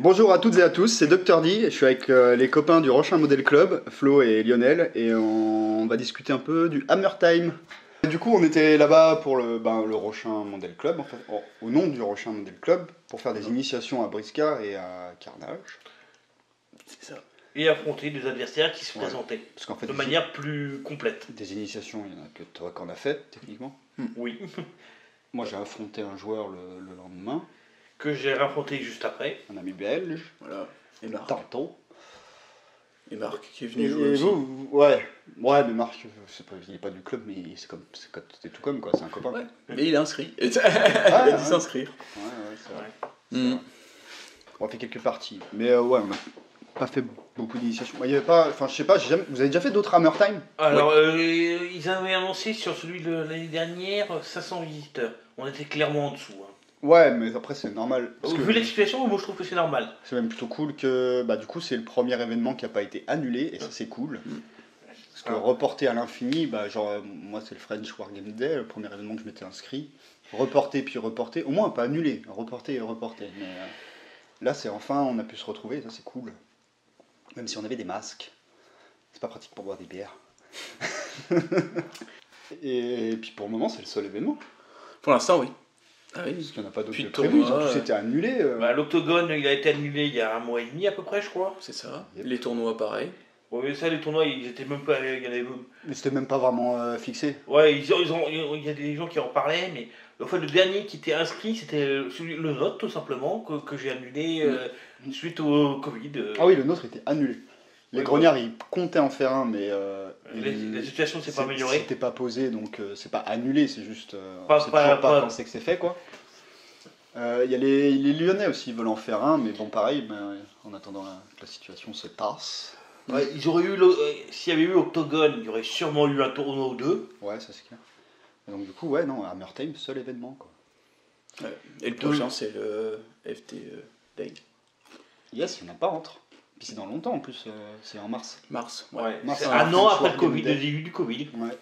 Bonjour à toutes et à tous, c'est Dr D. Je suis avec euh, les copains du Rochin Model Club, Flo et Lionel, et on va discuter un peu du Hammer Time. Du coup, on était là-bas pour le, ben, le Rochin Model Club, en fait, au- nom du Rochin Model Club, pour faire des initiations à Briscard et à Carnage. C'est ça. Et affronter des adversaires qui se Ouais. présentaient Parce qu'en fait, de des- manière plus complète. des initiations, il n'y en a que toi qui en as fait, techniquement. Oui. Moi, j'ai affronté un joueur le, le lendemain, Que j'ai affronté juste après. un ami belge, Voilà. Et Marc. tantôt. Et Marc qui est Et, venu jouer et aussi. vous, vous- ouais, ouais, mais Marc, c'est pas, il est pas du club, mais c'est comme, c'est tout comme quoi, c'est un copain. Ouais. Mais il est inscrit. il ouais. a dit s'inscrire. Ouais, ouais, c'est vrai. Mm. On a fait quelques parties. Mais euh, ouais, on n'a pas fait beaucoup d'initiations. Il y avait pas, enfin, je sais pas, jamais- vous avez déjà fait d'autres Hammer Time? Alors, euh, ils avaient annoncé sur celui de l'année dernière euh, 500 visiteurs. On était clairement en dessous. hein. Ouais, mais après, c'est normal. Parce que Vu la situation, moi je trouve que c'est normal. c'est même plutôt cool que, bah, du coup, c'est le premier événement qui n'a pas été annulé, et ça, c'est cool. Parce que Ah. reporter à l'infini, bah, genre, euh, moi, c'est le French War Game Day, le premier événement que je m'étais inscrit. Reporter puis reporter, au moins pas annuler, reporter et reporter. Mais euh, là, c'est enfin, on a pu se retrouver, et ça, c'est cool. Même si on avait des masques. C'est pas pratique pour boire des bières. et, puis pour le moment, c'est le seul événement. Pour l'instant, oui. Ah oui. Parce qu'il n'y en a pas d'autres Puis de le prévus. tournoi, Tout ouais. s'était annulé. euh. Bah, L'octogone, il a été annulé il y a un mois et demi à peu près, je crois. C'est ça. Yep. Les tournois, pareil. Ouais, mais ça, les tournois, ils étaient même pas. Il y, en avait- Mais c'était même pas vraiment euh, fixé. ouais, ils ont- ils ont- il y a des gens qui en parlaient, mais en fait, le dernier qui était inscrit, c'était celui, le nôtre, tout simplement, que, que j'ai annulé euh, suite au Covid. euh. Ah oui, le nôtre était annulé. Les Ouais, grognards, ils comptaient en faire un, mais euh, La, ils- la situation s'est pas améliorée. C'était pas posé, donc euh, c'est pas annulé, c'est juste. Euh, Pas- on sait pas- toujours pas pas- quand c'est que c'est fait, quoi. Euh, Il y a les, les Lyonnais aussi, ils veulent en faire un, mais bon, pareil, ben, en attendant la- que la situation se tasse. Ouais, ils auraient eu le- euh, S'il y avait eu Octogone, il y aurait sûrement eu un tournoi ou deux. Ouais, ça c'est clair. Et donc, du coup, ouais, non, Hammer Time, seul événement, quoi. Ouais. Et le prochain, c'est le FT euh, Day. Yes, il n'y en a pas entre. Puis c'est dans longtemps en plus, euh, c'est en mars. Mars. Ouais. Ouais. Mars, C'est c'est un un an après le Covid, le début du Covid. Ouais.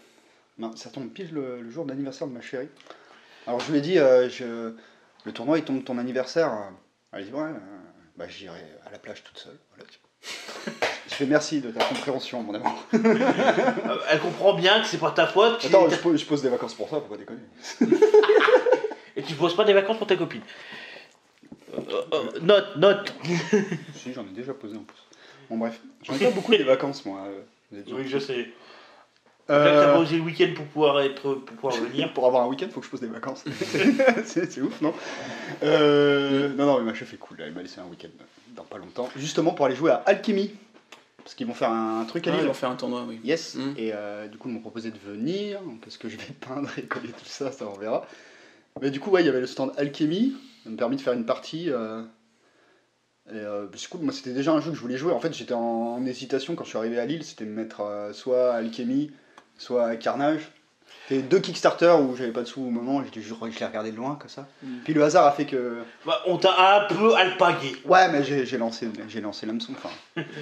Ben, ça tombe pile le, le jour de l'anniversaire de ma chérie. Alors je lui ai dit, euh, je- le tournoi il tombe ton anniversaire. Elle dit, ouais, euh, bah, j'irai à la plage toute seule. Voilà. je fais merci de ta compréhension, mon amour. Elle comprend bien que c'est pas ta faute. Attends, je pose, je pose des vacances pour ça, pourquoi déconner? Et tu poses pas des vacances pour ta copine. Euh, euh, note, note. Si, j'en ai déjà posé en plus. Bon, bref, j'en ai pas beaucoup des vacances, moi. euh, vous êtes Oui, je sais. Euh, Là, t'as posé le week-end pour pouvoir être, pour pouvoir venir. Pour avoir un week-end, faut que je pose des vacances. c'est c'est ouf, non? Euh, Non, non, mais ma chef est cool. Elle m'a laissé un week-end dans pas longtemps. Justement pour aller jouer à Alchemy. Parce qu'ils vont faire un truc à Ah, ils Lille. vont faire un tournoi, oui. Yes. Mm. Et euh, du coup, ils m'ont proposé de venir. Donc, Est-ce que je vais peindre et coller tout ça? Ça, on verra. Mais du coup, ouais, il y avait le stand Alchemy. Ça me permis de faire une partie. euh, Et euh, c'est cool. Moi, c'était déjà un jeu que je voulais jouer. En fait, j'étais en, en hésitation quand je suis arrivé à Lille. C'était de mettre euh, soit Alchemy, soit Carnage. C'était deux Kickstarter où j'avais pas de sous au moment. J'étais juste, je l'ai regardé de loin comme ça. Mm. Puis le hasard a fait que. Bah, on t'a un peu alpagué. Ouais, mais j'ai j'ai lancé, j'ai lancé l'hameçon. Enfin.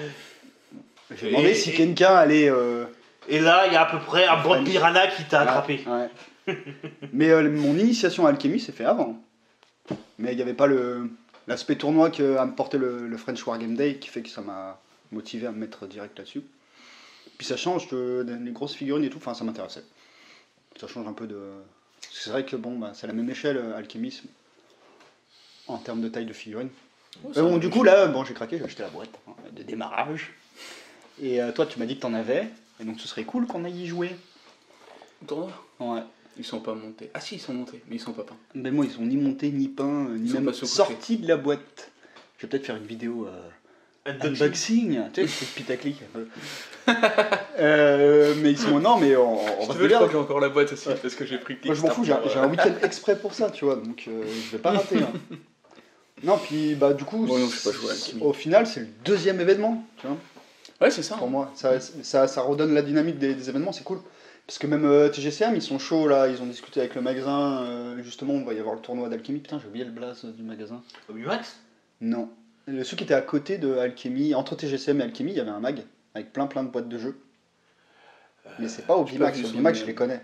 J'ai demandé Et- si et- quelqu'un allait. euh, Et là, il y a à peu près un bon piranha qui t'a attrapé. ouais. Mais euh, mon initiation à Alchemy s'est fait avant. Mais il n'y avait pas le l'aspect tournoi que a porté le, le French War Game Day qui fait que ça m'a motivé à me mettre direct là-dessus. Puis ça change de, les grosses figurines et tout, enfin ça m'intéressait. Ça change un peu de. C'est vrai que bon, bah, c'est la même échelle, euh, Alchemy, en termes de taille de ça bon, du coup, là, bon, j'ai craqué, j'ai acheté la boîte hein, de démarrage. Et euh, toi, tu m'as dit que t'en avais, et donc ce serait cool qu'on aille y jouer. Tournoi? Ouais. Ils sont pas montés. Ah si, ils sont montés, mais ils sont pas peints. Mais moi, ils sont ni montés, ni peints, euh, ni Ils même sortis de la boîte. Je vais peut-être faire une vidéo euh, Unboxing. tu sais, c'est pitaclic. euh, mais ils sont. Non, mais on, on va je crois que j'ai encore la boîte aussi, Ouais. parce que j'ai pris Moi, je m'en fous, j'ai un- week-end exprès pour ça, tu vois, donc euh, je vais pas rater. hein. Non, puis bah, du coup, Bon, non, pas au final, c'est le deuxième événement, tu vois. Ouais, c'est ça. pour moi. Ça, ça, ça redonne la dynamique des, des événements, c'est cool. Parce que même euh, TGCM, ils sont chauds là, ils ont discuté avec le magasin. euh, justement, on va y avoir le tournoi d'Alchemy. Putain, j'ai oublié le blaze du magasin. Obi-Max Non. Le, ceux qui étaient à côté de Alchemy, entre TGCM et Alchemy, il y avait un mag avec plein plein de boîtes de jeux. Mais c'est pas j'ai vu son Obimax je nom. les connais.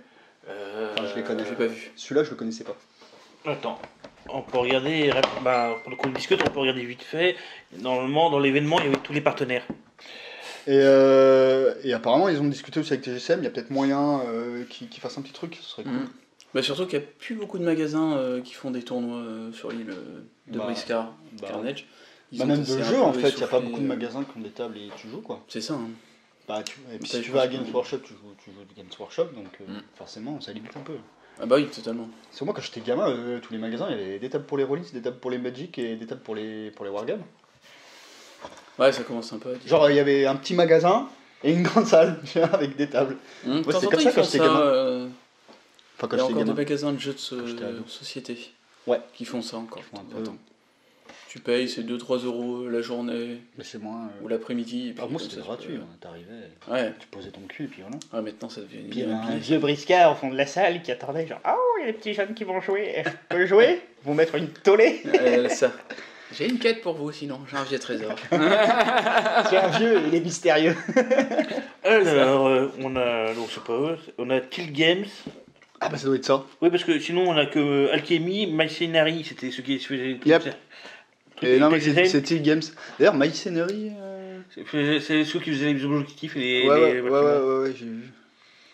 Euh, Enfin, je les connais. J'ai pas vu. Celui-là, je le connaissais pas. Attends. On peut regarder, rap- bah, pour le coup, biscuit, on peut regarder vite fait. Normalement, dans l'événement, il y avait tous les partenaires. Et, euh, et apparemment, ils ont discuté aussi avec TGSM. Il y a peut-être moyen euh, qu'ils fassent un petit truc. Ce serait cool. Mm. Bah, surtout qu'il n'y a plus beaucoup de magasins euh, qui font des tournois euh, sur l'île de Bah, Briscar, bah, Carnage. Ils Bah, même de peu en fait. Il n'y a pas beaucoup de magasins qui ont des tables et tu joues, quoi. C'est ça. hein. Bah, tu... Et puis si tu vas à Games Workshop, tu joues, tu joues du Games Workshop. Donc euh, Mm. forcément, ça limite un peu. Ah bah oui, totalement. C'est moi, quand j'étais gamin, euh, tous les magasins, il y avait des tables pour les Rollis, des tables pour les Magic et des tables pour les, pour les Wargames. Ouais, ça commence un peu. Genre, il y avait un petit magasin et une grande salle avec des tables. Ouais, temps c'est comme ça quand j'étais gamin. euh, Enfin, quand Il y a encore des magasins de jeux de société Ouais. qui font ça encore. font un peu. Tu payes, c'est 2-3 euros la journée Mais c'est moins. euh, ou l'après-midi. Ah, moi, comme c'était gratuit. peux- hein. T'arrivais, Ouais. tu posais ton cul et puis voilà. ouais, maintenant ça devient Puis il y bien un vieux briscard au fond de la salle qui attendait, genre, oh, il y a des petits jeunes qui vont jouer, je peux jouer? Vous mettre une tollée? Euh, ça. J'ai une quête pour vous, sinon j'ai un vieux trésor. C'est un vieux, il est mystérieux. Alors, euh, on a, donc, je sais pas, eux, on a Tilt Games. Ah, bah ça doit être ça. Oui, parce que sinon, on a que euh, Alchemy, Mycenary, c'était ceux qui faisaient. Yep. Truc Et non, mais c'est les c'est Teal Games. D'ailleurs, My Scenery. euh, C'est c'est ceux qui faisaient les objectifs et les. Ouais, ouais, les ouais, ouais, ouais, ouais, j'ai vu.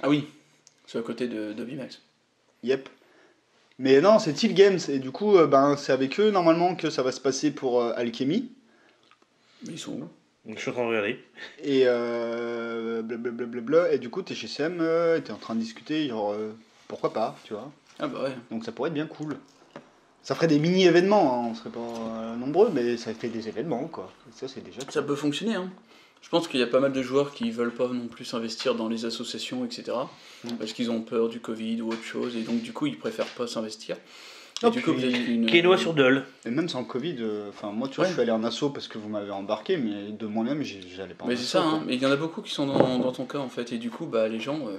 ah oui, c'est à côté de, de Bimax. Yep. Mais non, c'est Teal Games. Et du coup, euh, ben, c'est avec eux normalement que ça va se passer pour euh, Alchemy. Mais ils sont où? Donc, je suis en train de regarder. Et euh, blablabla. Et du coup, TGCM euh, était en train de discuter, genre, euh, pourquoi pas, tu vois. Ah bah ouais. Donc ça pourrait être bien cool. Ça ferait des mini-événements, hein, on serait pas euh, nombreux, mais ça fait des événements, quoi. Et ça, c'est déjà Ça peut fonctionner, hein. Je pense qu'il y a pas mal de joueurs qui veulent pas non plus s'investir dans les associations, etc. Mm. Parce qu'ils ont peur du Covid ou autre chose, et donc du coup ils préfèrent pas s'investir. Et du coup, puis- vous avez une. Sur Dole. Et même sans Covid, euh, enfin, moi, tu vois, Ouais. je suis allé en assaut parce que vous m'avez embarqué, mais de moi-même, j'allais pas en Mais c'est ça, hein. Mais il y en a beaucoup qui sont dans, dans ton cas en fait, et du coup, bah les gens, euh,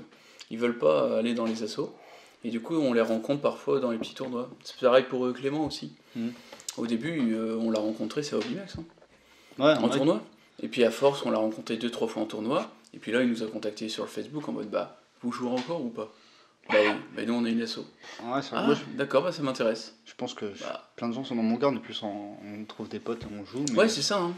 ils veulent pas aller dans les assos, et du coup, on les rencontre parfois dans les petits tournois. C'est pareil pour eux, Clément aussi. Mm. Au début, euh, on l'a rencontré, c'est à Obimax, hein, Ouais, en tournoi. Et puis à force, on l'a rencontré deux, trois fois en tournoi, et puis là, il nous a contacté sur le Facebook en mode bah, vous jouez encore ou pas? Bah oui, bah nous on est une asso. Ouais, c'est. Ah, je, d'accord, bah ça m'intéresse. je pense que Bah. plein de gens sont dans mon garde, et plus on, on trouve des potes et on joue, mais, Ouais, c'est ça, hein.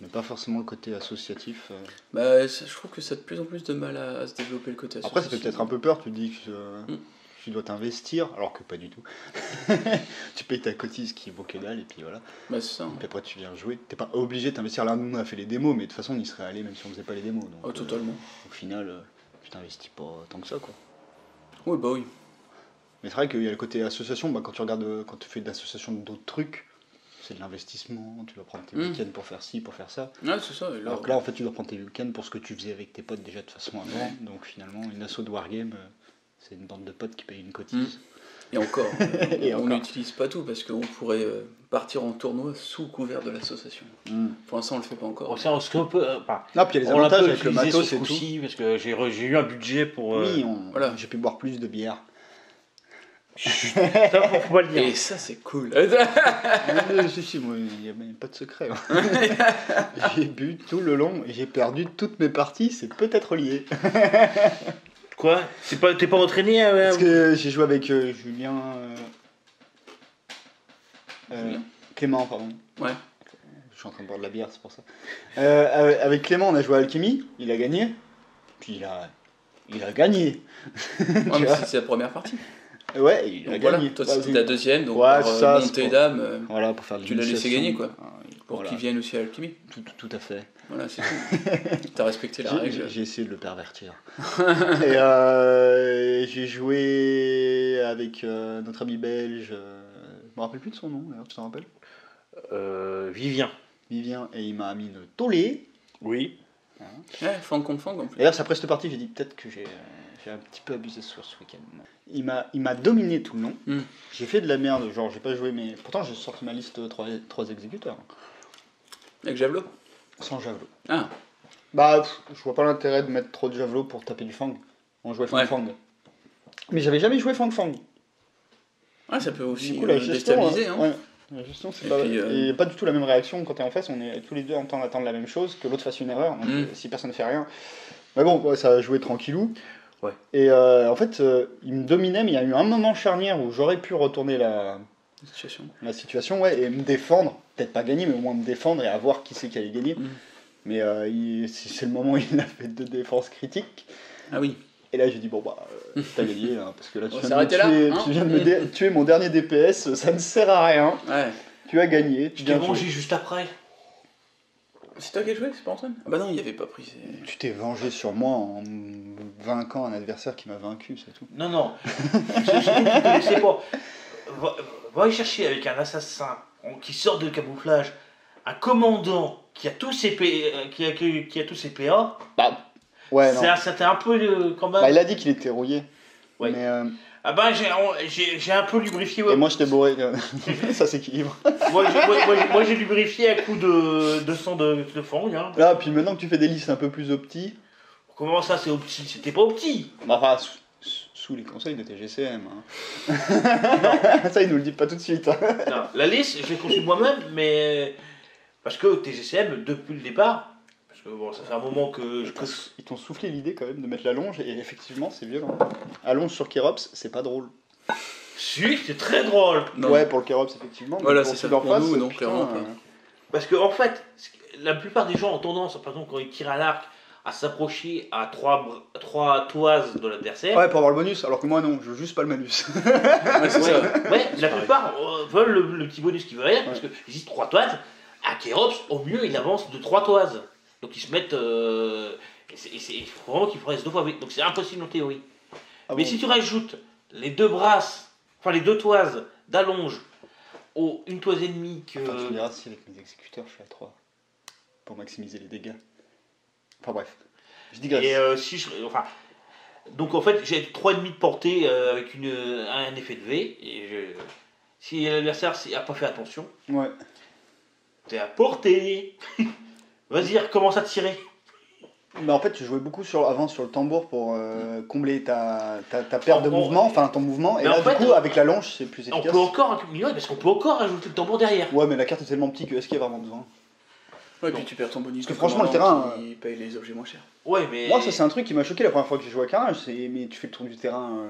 mais pas forcément le côté associatif. euh. Bah, je trouve que ça a de plus en plus de mal à, à se développer le côté Après, ça fait associatif. peut-être un peu peur, tu dis que euh, Mm. Tu dois t'investir, alors que pas du tout. tu payes ta cotise qui vaut que dalle, et puis voilà. Bah, c'est ça. hein. Puis après, tu viens jouer. T'es pas obligé de t'investir. Là, nous, on a fait les démos, mais de toute façon, on y serait allé même si on faisait pas les démos. Donc, Oh, euh, totalement. au final, euh, tu t'investis pas tant que ça, quoi. Oui, bah oui. Mais c'est vrai qu'il y a le côté association, bah, quand tu regardes, euh, quand tu fais de l'association d'autres trucs, c'est de l'investissement, tu dois prendre tes Mm. week-ends pour faire ci, pour faire ça. Ouais, c'est ça. et là- Alors que là, en fait, tu dois prendre tes week-ends pour ce que tu faisais avec tes potes déjà de façon avant. Donc finalement, une asso de Wargame, c'est une bande de potes qui paye une cotise. Et encore, Et on n'utilise pas tout parce qu'on pourrait euh, partir en tournoi sous couvert de l'association. Mm. Pour l'instant, on le fait pas encore. Ça, on se peut. euh, enfin, Non, puis il y a les avantages avec le matos ce et tout. parce que j'ai re- eu un budget pour. euh, Oui, on- Voilà. j'ai pu boire plus de bière. Ça, faut faut pas le dire. Et ça, c'est cool. Si, si, moi, il n'y a même pas de secret. hein. j'ai bu tout le long et j'ai perdu toutes mes parties, c'est peut-être lié. Quoi C'est pas, T'es pas entraîné euh, Parce que j'ai joué avec euh, Julien. euh, euh, Julien Clément, pardon. Ouais. Je suis en train de boire de la bière, c'est pour ça. Euh, avec- Clément, on a joué à Alchemy, il a gagné. Puis il a, il a gagné. Ouais, mais vois. c'est c'est la première partie. Ouais, il a Donc voilà, gagné. toi, c'était ta deuxième, donc Ouais, pour euh, ça, monter pour- d'âme, euh, Voilà, pour faire Tu l'as laissé gagner, quoi. Pour voilà. qu'ils viennent aussi à Alchemy. Tout, tout à fait. Voilà, c'est tout. T'as respecté la règle. J'ai essayé de le pervertir. et euh, j'ai joué avec euh, notre ami belge. euh, je me rappelle plus de son nom, d'ailleurs, tu t'en rappelles? Euh, Vivien. Vivien, et il m'a mis une tollée. Oui. Ouais, fang contre fang en plus. D'ailleurs, après cette partie, j'ai dit peut-être que j'ai euh, j'ai un petit peu abusé sur ce week-end. Il m'a il m'a dominé tout le long. Hmm. J'ai fait de la merde, genre j'ai pas joué, mais pourtant j'ai sorti ma liste 3, exécuteurs, Avec Javelot? Sans javelot. Ah, Bah, pff, je vois pas l'intérêt de mettre trop de javelot pour taper du fang. On jouait fang Ouais. fang. Mais j'avais jamais joué fang fang. ouais, ça peut aussi coup, la euh, gestion, déstabiliser. euh, Hein. ouais, la gestion, c'est Et pas, puis, euh, et pas du tout la même réaction quand t'es en face. On est tous les deux en train d'attendre la même chose, que l'autre fasse une erreur. Donc, Mm. euh, si personne ne fait rien. Mais bon, ouais, ça a joué tranquillou. Ouais. Et euh, en fait, euh, il me dominait, mais il y a eu un moment charnière où j'aurais pu retourner la, la situation. la situation, ouais, et me défendre, peut-être pas gagner, mais au moins me défendre et à voir qui c'est qui allait gagner. Mm. Mais euh, il- c'est le moment où il a fait deux défenses critiques. Ah oui. Et là, j'ai dit, bon, bah, euh, t'as gagné, hein, parce que là, tu On viens, de me s'arrêter là, tuer, hein tu viens de me dé- tuer mon dernier DPS, ça ne sert à rien. Ouais. Tu as gagné, tu Je t'ai viens mangé jouer. juste après. C'est toi qui as joué, c'est pas Antoine? Ah bah non, il n'y avait pas pris. Tu t'es vengé sur moi en vainquant un adversaire qui m'a vaincu, c'est tout. Non, non. Tu connaissais pas. Va, va y chercher avec un assassin qui sort de camouflage, un commandant qui a tous ses, P- euh, qui a, qui qui a tous ses PA. Bah, ouais, non. C'était un peu quand même. Bah, il a dit qu'il était rouillé. Ouais. Mais, euh, Ah bah j'ai un peu lubrifié. Et moi, je t'ai bourré. euh, ça s'équilibre. Moi, j'ai- lubrifié à coup de, de sang de, de fang. Hein. Là, puis maintenant que tu fais des listes un peu plus opti, Comment ça c'est petit C'était pas petit. bah, enfin, sous, sous les conseils de TGCM. Hein. ça, il nous le dit pas tout de suite. hein. Non, la liste, je l'ai conçue moi-même, mais parce que TGCM, depuis le départ, parce que bon, ça fait un moment que je. que- Ils t'ont soufflé l'idée quand même de mettre la longe, et effectivement, c'est violent. Allonge sur Kerops, c'est pas drôle. Si, c'est très drôle. Non. Ouais, pour le Kerops, effectivement. mais Voilà, pour c'est ça. Pour face, nous, non, putain, clairement pas. euh, Parce que en fait, la plupart des gens ont tendance, par exemple, quand ils tirent à l'arc, à s'approcher à trois, br- trois toises de l'adversaire. Ouais, pour avoir le bonus, alors que moi, non, je veux juste pas le malus. Ouais, c'est Ouais, ça. ouais, la plupart euh, veulent le, le petit bonus qui veut rien, parce qu'ils disent trois toises. À Kérops, au mieux, il avance de trois toises. Donc ils se mettent. euh, et c'est- vraiment qu'ils fassent deux fois vite. Donc c'est impossible en théorie. Ah Mais bon si tu rajoutes les deux brasses, enfin les deux toises d'allonge, aux une toise et demie que. Enfin, tu me diras si avec mes exécuteurs, je suis à 3. Pour maximiser les dégâts. Enfin bref. Je digresse. Et euh, si je, enfin, donc en fait, j'ai 3,5 de portée euh, avec une, un effet de V. Et je- si l'adversaire n'a pas fait attention, Ouais. t'es à portée. Vas-y, recommence à tirer. Mais en fait, tu jouais beaucoup sur, avant sur le tambour pour euh, combler ta, ta, ta perte de En- en- mouvement, enfin ton mouvement. Et là, en du fait, coup, avec la longe, c'est plus On efficace. peut encore parce qu'on peut encore ajouter le tambour derrière. Ouais, mais la carte est tellement petite que est-ce qu'il y a vraiment besoin? Ouais, et puis tu perds ton bonus. Parce que franchement, le terrain, Qui paye les objets moins chers. Ouais, mais. Moi, ça, c'est un truc qui m'a choqué la première fois que j'ai joué à Carrage. C'est, mais tu fais le tour du terrain. euh.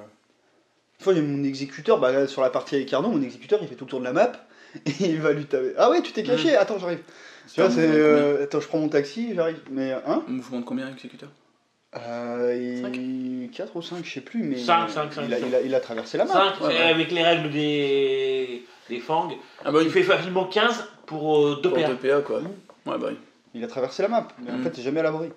Une fois, j'ai mon exécuteur, bah, sur la partie avec Arnaud, mon exécuteur, il fait tout le tour de la map. Et il va lui taper. Ah ouais, tu t'es caché, attends, j'arrive. Tu vois, c'est. euh, Attends, je prends mon taxi, j'arrive. Mais, hein Un mouvement de combien, exécuteur? Euh, il... 4 ou 5, je sais plus, mais. Cinq, cinq, cinq, il, a, cinq. il, a, il a traversé la map. 5, ouais, ouais. avec les règles des, des fangs, Ah bah il oui, fait facilement 15 pour 2 pour PA. 2 PA quoi. Ouais, bah oui. Il a traversé la map. Mais en Mm. fait, t'es jamais à l'abri.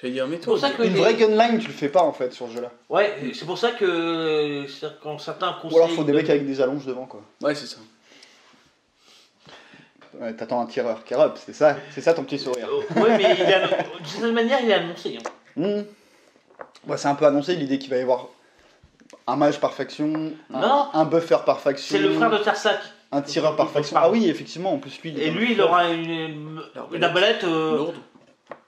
J'allais dire, mais C'est toi. pour ça que Une les- vraie gunline, tu le fais pas en fait sur ce jeu-là. Ouais, c'est pour ça que quand certains Ou conseillent. alors, faut des de- mecs avec des allonges devant, quoi. Ouais, c'est ça. Ouais, T'attends un tireur qui c'est ça, c'est ça ton petit sourire. Euh, ouais, mais il a- d'une certaine manière, il est annoncé. hein. Hmm. C'est un peu annoncé l'idée qu'il va y avoir un mage par faction, un, Non. un buffer par faction, C'est le frère de Tarsac. un tireur par faction. Ah oui, effectivement, en plus lui. il est Et lui, il aura une, une, arbalète. euh, Lourde.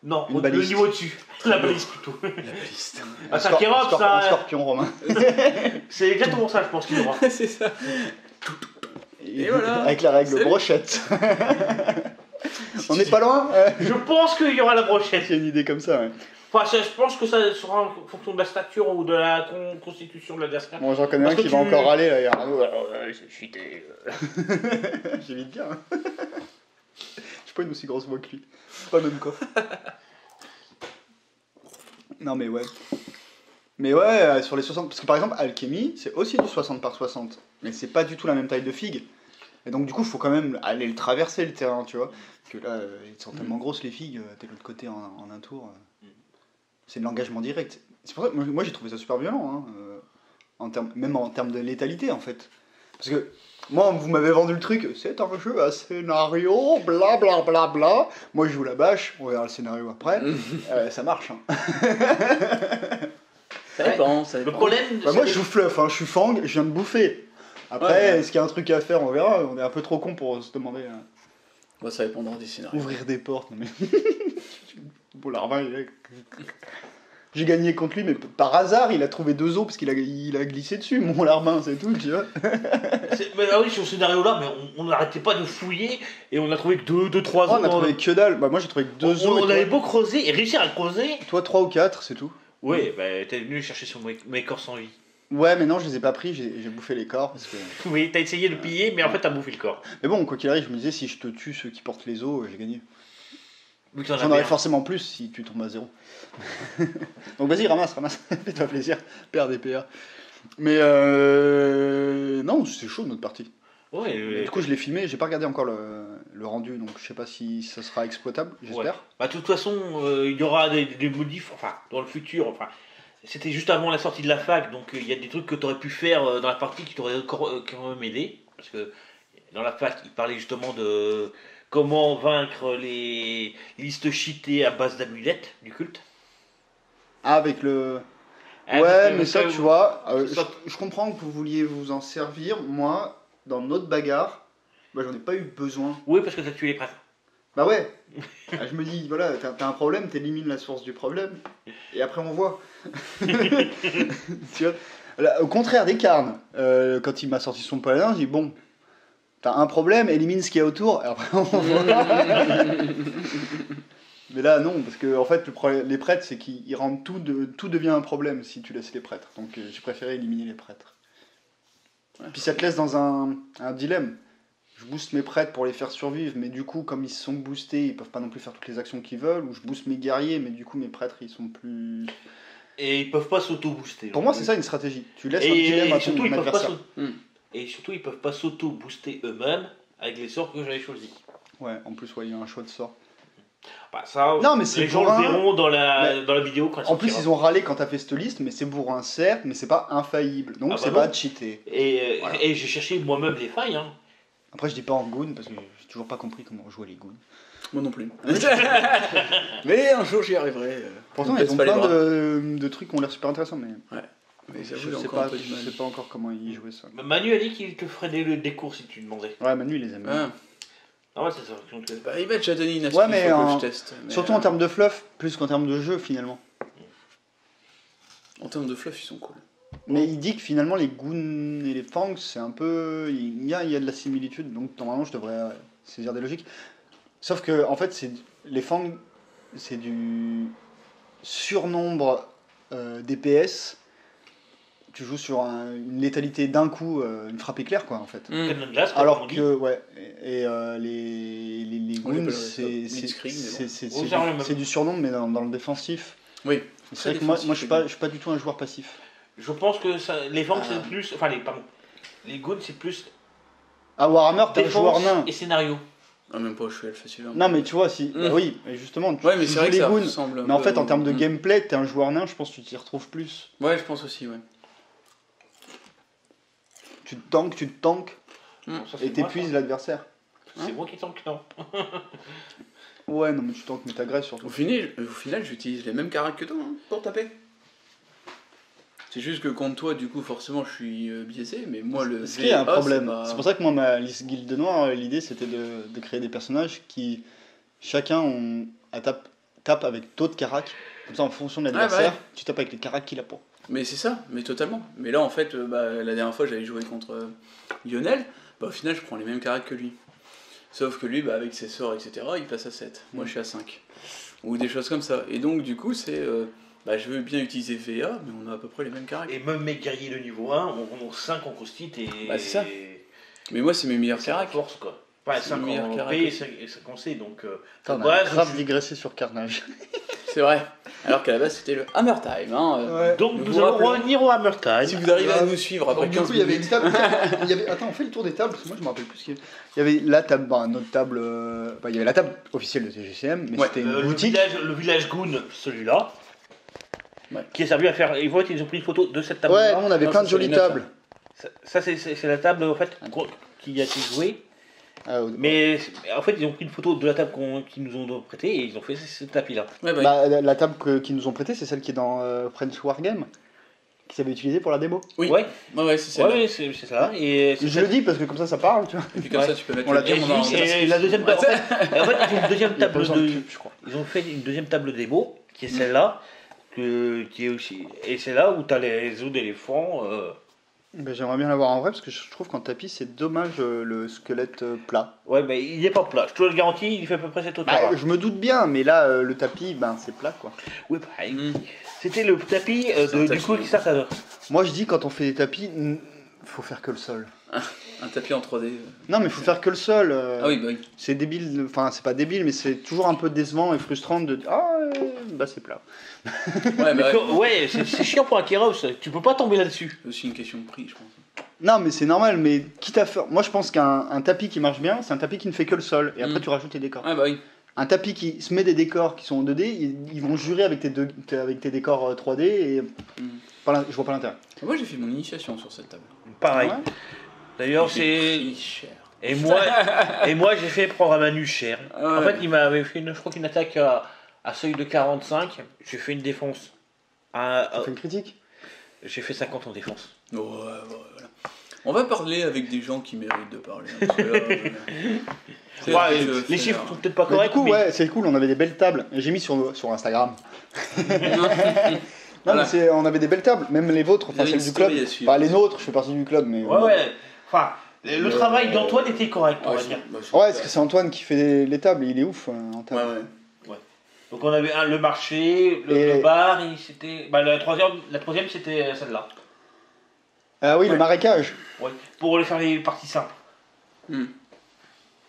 non, Une au- le niveau au-dessus. La balise plutôt. La baliste. Ah, Un c'est un scor- Kérops, un scor- ça, un scorpion romain. C'est exactement ça, je pense qu'il aura. c'est ça. Et voilà. Avec la règle brochette. On n'est pas loin euh, Je pense qu'il y aura la brochette. Il y a une idée comme ça, ouais. Enfin, je pense que ça sera en fonction de la stature ou de la con- constitution de l'adversaire. Bon, j'en connais un qui va encore aller là. il y a j'ai cheaté. J'évite bien. Je suis pas une aussi grosse voix que lui. Pas même quoi. Non mais ouais. Mais ouais, euh, sur les 60. Parce que par exemple, Alchemy, c'est aussi du 60 par 60. Mais c'est pas du tout la même taille de figue. Et donc du coup, il faut quand même aller le traverser le terrain, tu vois. Parce que là, euh, ils sont tellement grosses les figues, euh, t'es de l'autre côté en, en un tour. euh. C'est de l'engagement direct. C'est pour ça que moi, moi, j'ai trouvé ça super violent. Hein, euh, en termes, même en termes de létalité en fait. Parce que moi, vous m'avez vendu le truc, c'est un jeu à scénario, bla bla bla bla. Moi, je joue la bâche, on verra le scénario après. Euh, ça marche. Hein. Ça dépend, ça Le dépend. problème, Bah, moi, je joue fluff, hein, je suis fang, je viens de bouffer. Après, Ouais. est-ce qu'il y a un truc à faire On verra. On est un peu trop con pour se demander. euh, Bah, ça dépendra des scénarios. ouvrir des portes. Non, mais. bon, Larvin, il est- J'ai gagné contre lui, mais par hasard, il a trouvé deux os parce qu'il a, il a glissé dessus, mon larbin, c'est tout, tu vois. mais, ah oui, sur ce scénario-là, mais on- n'arrêtait pas de fouiller et on a trouvé que 2, 2 3 Oh, on a trouvé que dalle. Bah, moi, j'ai trouvé que deux on, os. on avait toi, beau creuser et réussir à creuser. toi, trois ou quatre, c'est tout. Oui, bah t'es venu chercher sur mes, mes corps sans vie. Ouais, mais non, je les ai pas pris, j'ai bouffé les corps. Parce que... Oui, t'as essayé de piller, mais en fait, t'as bouffé le corps. Mais bon, quoi qu'il arrive, je me disais, si je te tue ceux qui portent les os, j'ai gagné. J'en aurais forcément plus si tu tombes à zéro. Donc vas-y, ramasse, ramasse, fais-toi plaisir, perds des PA. Mais euh... non, c'est chaud notre partie. Ouais, ouais. Du coup, je l'ai filmé, j'ai pas regardé encore le, le rendu, donc je sais pas si ça sera exploitable, j'espère. Bah, de toute façon, euh, il y aura des, des modifs, enfin, dans le futur, enfin, c'était juste avant la sortie de la fac, donc euh, il y a des trucs que tu aurais pu faire euh, dans la partie qui t'auraient encore euh, quand même aidé, parce que dans la fac, il parlait justement de comment vaincre les listes cheatées à base d'amulettes du culte. Ah, avec le. Ah, ouais, mais ça, tu vois, euh, ça- je, je comprends que vous vouliez vous en servir. Moi, dans notre bagarre, bah, j'en ai pas eu besoin. Oui, parce que t'as tué les prêtres. Bah ouais Ah, Je me dis, voilà, t'as t'as un problème, t'élimines la source du problème, et après on voit. tu vois? Au contraire des carnes, euh, quand il m'a sorti son paladin, j'ai dit, bon, t'as un problème, élimine ce qu'il y a autour, et après on voit. Mais là, non, parce que en fait, le problème- les prêtres, c'est qu'ils ils rendent tout, de, tout devient un problème si tu laisses les prêtres. Donc euh, j'ai préféré éliminer les prêtres. Puis ça te laisse dans un, un dilemme. Je booste mes prêtres pour les faire survivre, mais du coup, comme ils sont boostés, ils peuvent pas non plus faire toutes les actions qu'ils veulent. Ou je booste mes guerriers, mais du coup, mes prêtres, ils sont plus. Et ils peuvent pas s'auto-booster. Pour moi, c'est ça une stratégie. Tu laisses Et, un dilemme à surtout, ton ils peuvent pas adversaire. Hmm. et surtout, ils peuvent pas s'auto-booster eux-mêmes avec les sorts que j'avais choisis. Ouais, en plus, ouais, il y a un choix de sort. Bah, ça, Non, mais c'est les gens bourrin. le verront dans la, dans la vidéo quand En plus, ils ont râlé quand t'as fait cette liste, mais c'est bourrin, certes, mais c'est pas infaillible. Donc, Ah bah c'est pas cheaté. Et, Voilà. et j'ai cherché moi-même les failles. Hein. Après, je dis pas en goon, parce que j'ai toujours pas compris comment jouer les goons. Moi non plus. mais un jour j'y arriverai. euh. Pourtant, ils ont plein de, de trucs qui ont l'air super intéressants, mais Mais je j'avoue, j'ai sais, encore pas, je sais pas encore comment y jouer ça. Manu a dit qu'il te ferait des, des cours si tu demandais. Ouais, Manu, il les aime. Ah, Ah ouais, c'est ça. euh, bah, il m'a déjà donné une astuce Ouais, mais que je teste. mais, Surtout euh, en termes de fluff, plus qu'en termes de jeu, finalement. en termes de fluff, ils sont cool. Mais il dit que finalement, les goons et les fangs, c'est un peu. Il y a, il y a de la similitude, donc normalement, je devrais saisir des logiques. Sauf que, en fait, c'est les fangs, c'est du surnombre euh, DPS. Tu joues sur un- une létalité d'un coup, euh, une frappe éclair, quoi, en fait. On Alors que, ouais, et et, euh, les, les, les On goons, c'est du, surnombre, mais dans, dans le défensif. Oui. C'est vrai que moi, moi je suis pas, les je suis pas du tout un joueur passif. Je pense que ça, les Ah. c'est plus. Enfin, les, pardon. Les Goons, c'est plus À Warhammer, t'es un défense joueur nain. et scénario. Ah, même pas, je suis alpha suivant. Non, mais tu vois, si. Mm. bah oui, mais justement, tu, Ouais, mais tu c'est vrai joues que les ça goons. ressemble Mais en fait, en au- termes de gameplay, t'es un joueur nain, je pense que tu t'y retrouves plus. Ouais, je pense aussi, ouais. Tu te tankes, tu te tankes, c'est et t'épuises l'adversaire. C'est moi qui tank, non. Ouais, non, mais tu tankes, mais t'agresses surtout. Au final, au final j'utilise les mêmes caractères que toi hein, pour taper. C'est juste que contre toi, du coup, forcément, je suis euh, biaisé, mais moi, le. Ce qui est un problème. C'est pour ça que moi, ma liste Guilde Noire, euh, l'idée c'était de, de créer des personnages qui, chacun, ont, à tape, tape avec d'autres caracs. Comme ça, en fonction de l'adversaire, Ah, bah tu tapes avec les caracs qu'il a pour. Mais c'est ça, mais totalement. Mais là, en fait, euh, bah, la dernière fois, j'avais joué contre euh, Lionel. Bah, au final, je prends les mêmes caractères que lui. Sauf que lui, bah, avec ses sorts, etc., il passe à 7. Moi, Mm. je suis à 5. Ou des choses comme ça. Et donc, du coup, c'est. euh, bah, je veux bien utiliser VA, mais on a à peu près les mêmes caractères. Et même mes guerriers de niveau 1 ont 5 en constite et. Bah, c'est ça. Mais moi, c'est mes meilleurs C'est la caractères. force, quoi. Enfin, C'est 5 le meilleur en caractère. P et 5 et 5 en C, donc. euh, on je grave suis- digressé sur Carnage. C'est vrai. Alors qu'à la base, c'était le Hammer Time. Hein. euh. Ouais. Donc, Nous nous allons revenir au Hammer Time. Si vous arrivez à grave. nous suivre après Donc, du 15 coup, il y avait une table. il y avait... Attends, on fait le tour des tables, parce que moi je me rappelle plus ce qu'il y avait. Il y avait la table, bah, notre table. euh, bah, il y avait la table officielle de TGCM, mais Ouais. c'était une Euh, le, boutique. village, le village Goon, celui-là. Ouais. Qui a servi à faire. Ils voient qu'ils ont pris une photo de cette table. Ouais, on avait Non, plein de jolies tables. Ça, ça, c'est la table en fait qui a été jouée. Ah, Mais en fait, ils ont pris une photo de la table qu'on- qu'ils nous ont prêtée et ils ont fait ce, ce tapis-là. Ouais, bah, Bah, la, la table que- qu'ils nous ont prêtée, c'est celle qui est dans euh, French Wargame, qui s'avait utilisée pour la démo. Oui. Ouais, ouais, ouais, c'est ouais, ça. Je le dis parce que comme ça, ça parle, tu vois. Et puis comme Ouais. ça, tu peux mettre On l'a vu, et la deuxième table. En fait, en ils ont une deuxième table de je crois. Ils ont fait une deuxième table démo qui est celle-là, que- qui est aussi. Et c'est là où tu as les os d'éléphant. euh, Ben, J'aimerais bien l'avoir en vrai parce que je trouve qu'en tapis c'est dommage euh, le squelette euh, plat. Ouais, mais il est pas plat. Je te le garantis, il fait à peu près cette hauteur. Bah, je me doute bien, mais là euh, le tapis, ben c'est plat quoi. Oui, pareil. Mm. C'était le tapis euh, de, du coup qui sert Moi je dis quand on fait des tapis, n- faut faire que le sol. Un tapis en 3D. euh. Non mais faut faire que le sol. euh, Ah oui, bah oui. C'est débile, enfin c'est pas débile, mais c'est toujours un peu décevant et frustrant de dire ah euh, bah c'est plat. Ouais, bah ouais. Ouais, c'est c'est chiant pour un Keros. Tu peux pas tomber là-dessus. C'est aussi une question de prix, je pense. Non mais c'est normal, mais quitte à faire, moi je pense qu'un un tapis qui marche bien, c'est un tapis qui ne fait que le sol et après Mm. tu rajoutes tes décors. Ah bah oui. Un tapis qui se met des décors qui sont en 2D, ils, ils vont jurer avec tes, deux- avec tes décors euh, 3D et Mm. pas je vois pas l'intérêt. Moi j'ai fait mon initiation sur cette table. Pareil. Ouais? D'ailleurs, c'est. Et moi, et moi j'ai fait prendre un Manu cher. En fait, il m'avait fait, une, je crois qu'une attaque à, à seuil de 45. J'ai fait une défense. À- à- fait une critique? J'ai fait 50 en défense. Ouais, ouais, voilà. On va parler avec des gens qui méritent de parler. hein, là, euh, un peu les chiffres sont peut-être pas du corrects. coup, mais- ouais, c'est cool, on avait des belles tables. J'ai mis sur, sur Instagram. Non, Voilà. mais c'est- on avait des belles tables, même les vôtres, enfin celles une du club. Enfin, les nôtres, je fais partie du club, mais. Ouais, ouais. Enfin, le Le- travail d'Antoine était correct, on Ouais, va dire. bah, Ouais, parce que c'est Antoine qui fait les, les tables, il est ouf euh, en Ouais, table. ouais. Donc on avait un, le marché, le, Et- le bar, et c'était. Bah, la troisième, la troisième c'était celle-là. Ah oui, Ouais. le marécage. Ouais. Pour les faire les parties simples. Hmm.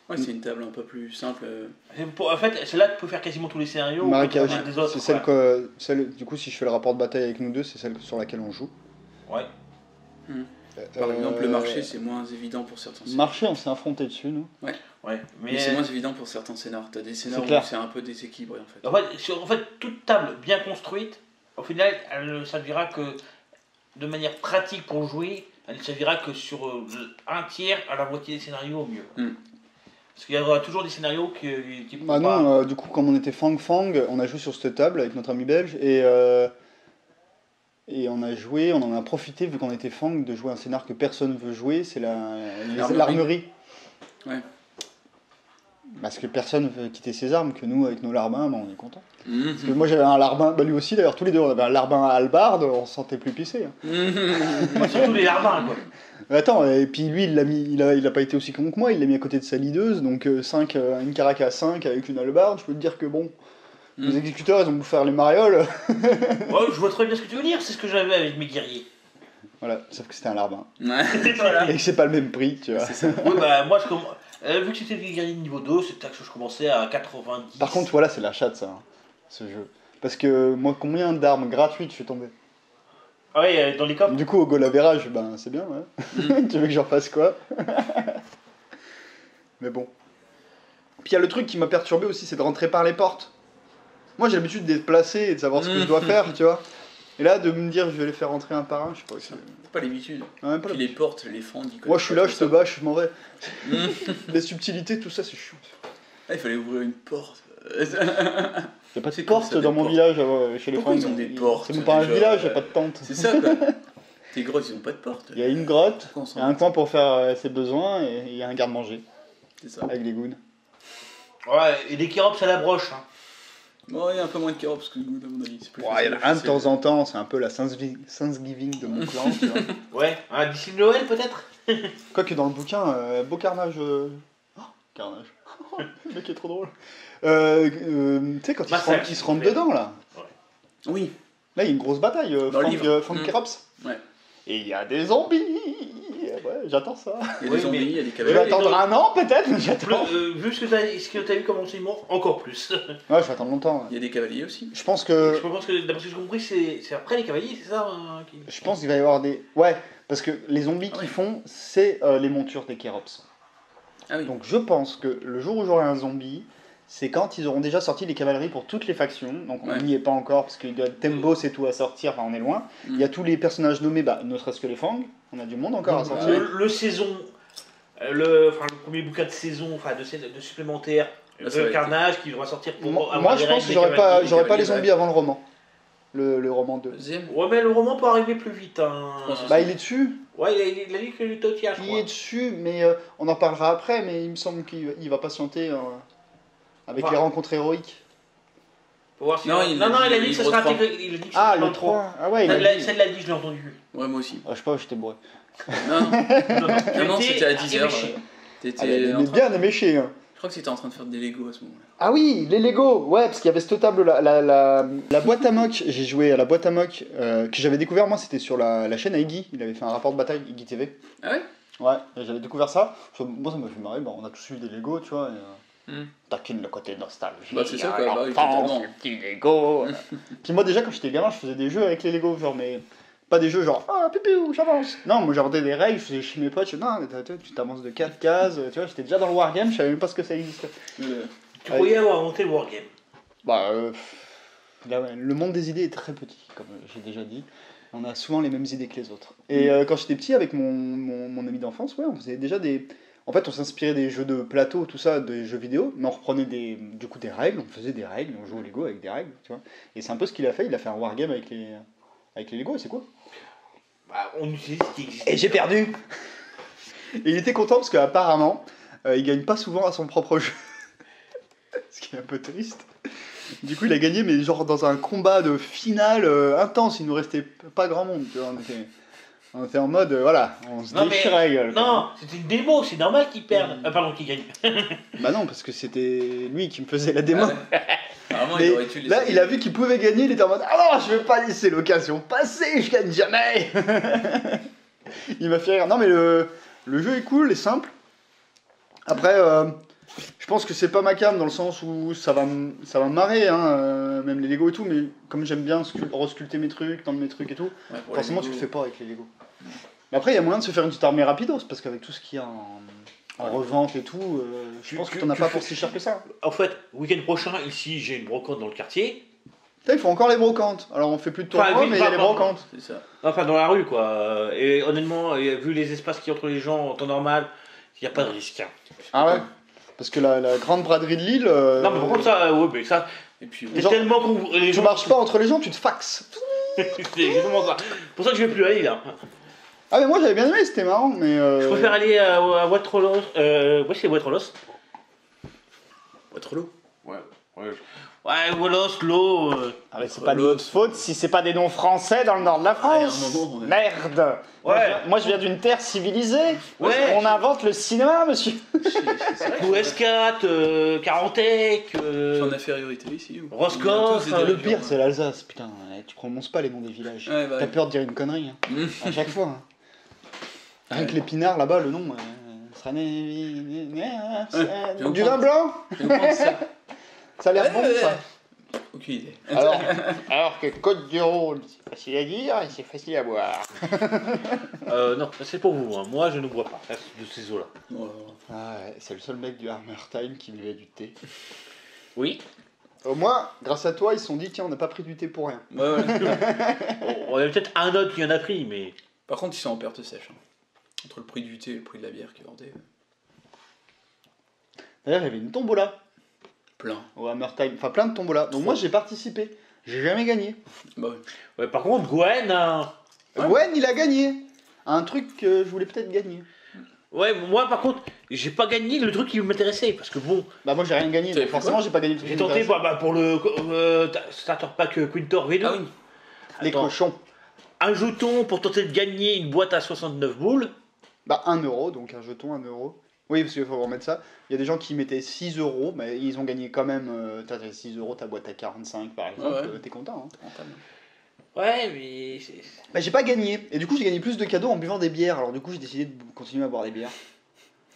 Ouais, c'est une table un peu plus simple. euh. Pour- en fait, celle-là, tu peux faire quasiment tous les scénarios. Le marécage, c'est celle que. Celle, du coup, si je fais le rapport de bataille avec nous deux, c'est celle sur laquelle on joue. Ouais. Par Euh, exemple, le marché, c'est moins évident pour certains scénars. Marché, on s'est affronté dessus, nous. Ouais. Mais Mais, c'est moins évident pour certains scénars. T'as des scénars où c'est un peu déséquilibré en fait. En fait, sur- en fait, toute table bien construite, au final, elle ne servira que de manière pratique pour jouer, elle ne servira que sur euh, un tiers à la moitié des scénarios au mieux. Hmm. Parce qu'il y aura toujours des scénarios qui, qui Bah pas- non, euh, du coup, comme on était Fang Fang, on a joué sur cette table avec notre ami belge et, euh, et on a joué, on en a profité vu qu'on était Fang de jouer un scénar que personne veut jouer, c'est la L'armerie. l'armerie. Ouais. Parce que personne veut quitter ses armes, que nous, avec nos larbins, bah, on est content. Mhm. Parce que moi j'avais un larbin, bah lui aussi d'ailleurs, tous les deux, on avait un larbin à halbarde, on se sentait plus pissé. hein. Mhm. Moi, surtout les larbins, quoi. Mais attends, et puis lui, il l'a mis, il a, il a pas été aussi con que moi, il l'a mis à côté de sa lideuse, donc 5, une carac à 5 avec une halbarde, je peux te dire que bon, les exécuteurs, ils ont voulu faire les marioles. Ouais, je vois très bien ce que tu veux dire, c'est ce que j'avais avec mes guerriers. voilà, sauf que c'était un larbin. Voilà. Et que c'est pas le même prix, tu vois. Ça. Oui, bah, moi, je comm- euh, vu que c'était des guerriers de niveau 2, c'était que je commençais à 90. Par contre, voilà, c'est la chatte, ça, hein, ce jeu. Parce que moi, combien d'armes gratuites je suis tombé Ah ouais, euh, dans les coffres. Du coup, au golavérage, ben c'est bien, ouais. tu veux que j'en fasse quoi? Mais bon. Puis il y a le truc qui m'a perturbé aussi, c'est de rentrer par les portes. Moi, j'ai l'habitude d'être placé et de savoir ce que je dois faire, tu vois. Et là, de me dire, je vais les faire rentrer un par un, je sais pas. c'est- C'est pas l'habitude. Ah, Puis les portes, les fentes, ils Moi, je suis là, je te bats, je m'en vais. Mhm. Les subtilités, tout ça, c'est chiant. Ah, il fallait ouvrir une porte. Il n'y a pas de porte ça, dans mon portes. village euh, chez les Pourquoi ils ont des portes, C'est même pas un village, il euh, a pas de tente. C'est ça quoi. Tes grottes, ils ont pas de porte. Il y a une grotte, il y a un coin pour faire euh, ses besoins et il y a un garde-manger C'est ça. avec les goons. Ouais, et des kérops à la broche. Hein. Bon, il y a un peu moins de carottes que Good à mon avis. C'est plus Ouais, il y en a un de temps en temps, c'est un peu la Thanksgiving de mon clan. tu vois. Ouais, hein, d'ici Noël peut-être? Quoique dans le bouquin, euh, beau carnage. euh, oh, carnage. le mec est trop drôle. Euh, euh, tu sais, quand ils se, Massacre, rentrent, ils se dedans là. Oui. Là, il y a une grosse bataille. Euh, Dans le Frank, livre. euh, Frank Mm. Kerops. Ouais. Et il y a des zombies. J'attends ça. Il y a Oui, des zombies, mais- il y a des Je cavaliers. vais Ouais, attendre donc- un an peut-être, mais j'attends. euh, Vu ce que t'as ce que t'as vu comme enseignement, encore plus. Ouais, je vais attendre longtemps. ouais. Il y a des cavaliers aussi. Je pense Je que. pense que, d'après ce que j'ai compris, c'est après les cavaliers, c'est ça hein, qui- Je pense qu'il va y avoir des. Ouais, parce que les zombies Ah qu'ils font, c'est euh, les montures des Kerops. Ah oui. Donc je pense que le jour où j'aurai un zombie, c'est quand ils auront déjà sorti les cavaleries pour toutes les factions. Donc on Ouais. n'y est pas encore parce qu'il y a Tembo c'est tout à sortir, enfin on est loin. Mm. Il y a tous les personnages nommés, bah, ne serait-ce que les Fang. On a du monde encore à Donc, sortir. le, le saison, euh, le, enfin, le premier bouquin de saison, enfin de, de supplémentaire, Là, va le carnage qui devra sortir pour Moi, avoir moi, je pense que j'aurais pas, j'aurais pas les zombies avant le roman. Le, le roman 2. Deuxième. Ouais, mais le roman peut arriver plus vite. Hein. Bah il est dessus, Ouais, il a, il a dit tiers, je il crois. est dessus, mais euh, on en parlera après, mais il me semble qu'il il va patienter euh, avec Enfin, les rencontres héroïques. Faut voir si- Non, il non, a non, dit il a dit que ça livre sera trois. intégré. Il a dit que Ah, dans le 3 Ah ouais, il Ça, a il l'a- dit- il l'a dit, je l'ai entendu. Ouais, moi aussi. Ah, je sais pas, j'étais bourré. Non, non, Non, non, c'était à 10h. éméché. T'étais Ah, elle en aimait train- bien éméché. Hein. Je crois que c'était en train de faire des Lego à ce moment-là. Ah oui, les Lego, ouais, parce qu'il y avait cette table, la, la, la, la boîte à mock, j'ai joué à la boîte à mock, euh, que j'avais découvert, moi, c'était sur la, la chaîne à Iggy, il avait fait un rapport de bataille, Iggy TV. Ah ouais? Ouais, et j'avais découvert ça, Ça- moi ça m'a fait marrer, bah, on a tous eu des Lego, tu vois, et, euh, Hmm. taquine le côté nostalgie, Bah, c'est ça, quoi, bah oui, les petits Lego. Puis moi déjà, quand j'étais gamin, je faisais des jeux avec les Lego, genre, mais pas des jeux genre, ah, pipiou, j'avance. Non, moi j'inventais des règles, je faisais chez mes potes, je non, t'as- t'as- tu t'avances de 4 cases, tu vois, j'étais déjà dans le wargame, je savais même pas ce que ça existait. Euh, Tu croyais avoir inventé le wargame? Bah, euh, là, le monde des idées est très petit, comme j'ai déjà dit. On a souvent les mêmes idées que les autres. Et euh, quand j'étais petit, avec mon, mon, mon ami d'enfance, ouais, on faisait déjà des. En fait, on s'inspirait des jeux de plateau, tout ça, des jeux vidéo, mais on reprenait des, du coup des règles, on faisait des règles, on jouait au Lego avec des règles, tu vois. Et c'est un peu ce qu'il a fait, il a fait un wargame avec les, avec les Lego, et c'est cool. Bah, on utilise ce qui existe. Et j'ai perdu Et il était content parce qu'apparemment, euh, il gagne pas souvent à son propre jeu. Ce qui est un peu triste. Du coup, il a gagné, mais genre dans un combat de finale euh, intense, il nous restait pas grand monde. tu vois, on, était, on était en mode, euh, voilà, on se Non, mais- déchire la gueule. quoi. Non, c'était une démo, c'est normal qu'ils perdent. Ah, pardon, qu'ils gagnent. Bah non, parce que c'était lui qui me faisait la démo. ah ouais. Normalement, Mais il aurait dû laisser là, il a vu qu'il pouvait gagner, il était en mode Ah non, je vais pas laisser l'occasion passer, je gagne jamais Il m'a fait rire. Non, mais le, le jeu est cool et simple. Après, euh, je pense que c'est pas ma cam dans le sens où ça va, me- ça va me marrer, hein, euh, même les Lego et tout, mais comme j'aime bien scul- resculpter mes trucs, tendre mes trucs et tout, Ouais, forcément tu le fais pas avec les Lego. Mais après, il y a moyen de se faire une petite armée rapidos, parce qu'avec tout ce qu'il y a en, en Ouais. revente et tout, euh, je Tu- pense que tu- t'en as pas fais- pour si cher que ça. En fait, week-end prochain, ici, j'ai une brocante dans le quartier. Putain, il faut encore les brocantes. Alors on fait plus de Enfin, tournois, oui, mais il y a les brocantes. C'est ça. Enfin, dans la rue, quoi. Et honnêtement, vu les espaces qu'il y a entre les gens en temps normal, il n'y a pas de risque. hein. Ah ouais? Parce que la, la grande braderie de Lille. euh, Non, mais par contre, ça, ouais, mais ça, Et puis, c'est Genre, tellement qu'on. Les tu gens. marches pas entre les gens, tu te faxes. c'est exactement ça. pour ça que je vais plus aller là. Ah, mais moi j'avais bien aimé, c'était marrant, mais. euh, Je préfère aller à, à Waterloo. Euh, ouais, c'est Waterloo. Waterloo? Ouais, ouais. Ouais, Wallace, l'eau. euh, Ah, mais c'est pas de notre faute si c'est pas des noms français dans le nord de la Ah, France. moment, ouais. Merde Moi, Ouais. je viens- Moi je viens d'une terre civilisée. Ouais. On invente le cinéma, monsieur. Ou S4, euh, Carantec, euh, J'en infériorité ici. ou- Roscoff, tous des Le pire, c'est l'Alsace, putain. eh, Tu prononces pas les noms des villages. Ouais, bah T'as peur de dire une connerie, hein, Mmh. à chaque fois. hein. Rien que l'épinard là-bas, le nom. euh, Du vin blanc ça. A l'air Ouais, bon, ouais, ça. Aucune idée. Alors, alors que Côte du Rhône, c'est facile à dire et c'est facile à boire. Euh, non, ça, c'est pour vous. hein. Moi, je ne bois pas de ces eaux-là. Ah ouais, c'est le seul mec du Hammer Time qui buvait du thé. Oui. Au moins, grâce à toi, ils se sont dit, tiens, on n'a pas pris du thé pour rien. ouais, ouais. Bon, on a peut-être un autre qui en a pris, mais. Par contre, ils sont en perte sèche. hein. Entre le prix du thé et le prix de la bière qui vendait. D'ailleurs, il y avait une tombola Plein. au Hammer Time. Enfin, plein de tombolas. Donc moi, j'ai participé. J'ai jamais gagné. Bah ouais. Ouais, par contre, Gwen, hein, Ouais. Gwen, il a gagné. Un truc que je voulais peut-être gagner. Ouais, moi, par contre, j'ai pas gagné le truc qui m'intéressait. Parce que bon, Bah, moi, j'ai rien gagné. T'avais donc fait forcément, j'ai pas gagné le truc j'ai qui tenté bah, bah, pour le euh, Starter Pack euh, Quintor V2. Ah oui. Les Attends. cochons. Un jeton pour tenter de gagner une boîte à 69 boules. Bah, 1 euro, donc un jeton, 1 euro. Oui, parce qu'il faut remettre ça. Il y a des gens qui mettaient 6 euros, mais ils ont gagné quand même. Euh, T'as 6 euros, ta boîte à 45 par exemple. Ouais, ouais. euh, T'es content, hein. Ouais, mais. Bah, j'ai pas gagné. Et du coup, j'ai gagné plus de cadeaux en buvant des bières. Alors, du coup, j'ai décidé de continuer à boire des bières.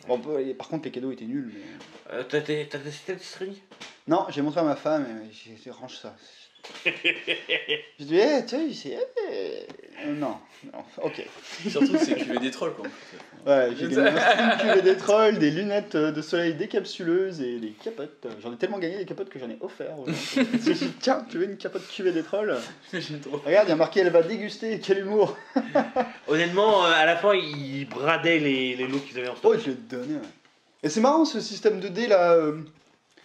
Bon, par contre, les cadeaux étaient nuls. Mais... Euh, T'as testé le string? Non, j'ai montré à ma femme et j'ai range ça. je dis, eh, tu sais, c'est. eh, euh, non, non, ok. Surtout, c'est cuvée des trolls, quoi. Ouais, j'ai gagné cuvée des trolls, des lunettes de soleil décapsuleuses et des capotes. J'en ai tellement gagné des capotes que j'en ai offert aux gens. J'ai dit, Tiens, tu veux une capote cuvée des trolls? Trop. Regarde, il y a marqué elle va déguster, quel humour Honnêtement, euh, à la fin, ils bradaient les, les lots qu'ils avaient en Oh, stock. je l'ai donné, ouais. Et c'est marrant ce système de dés là. euh,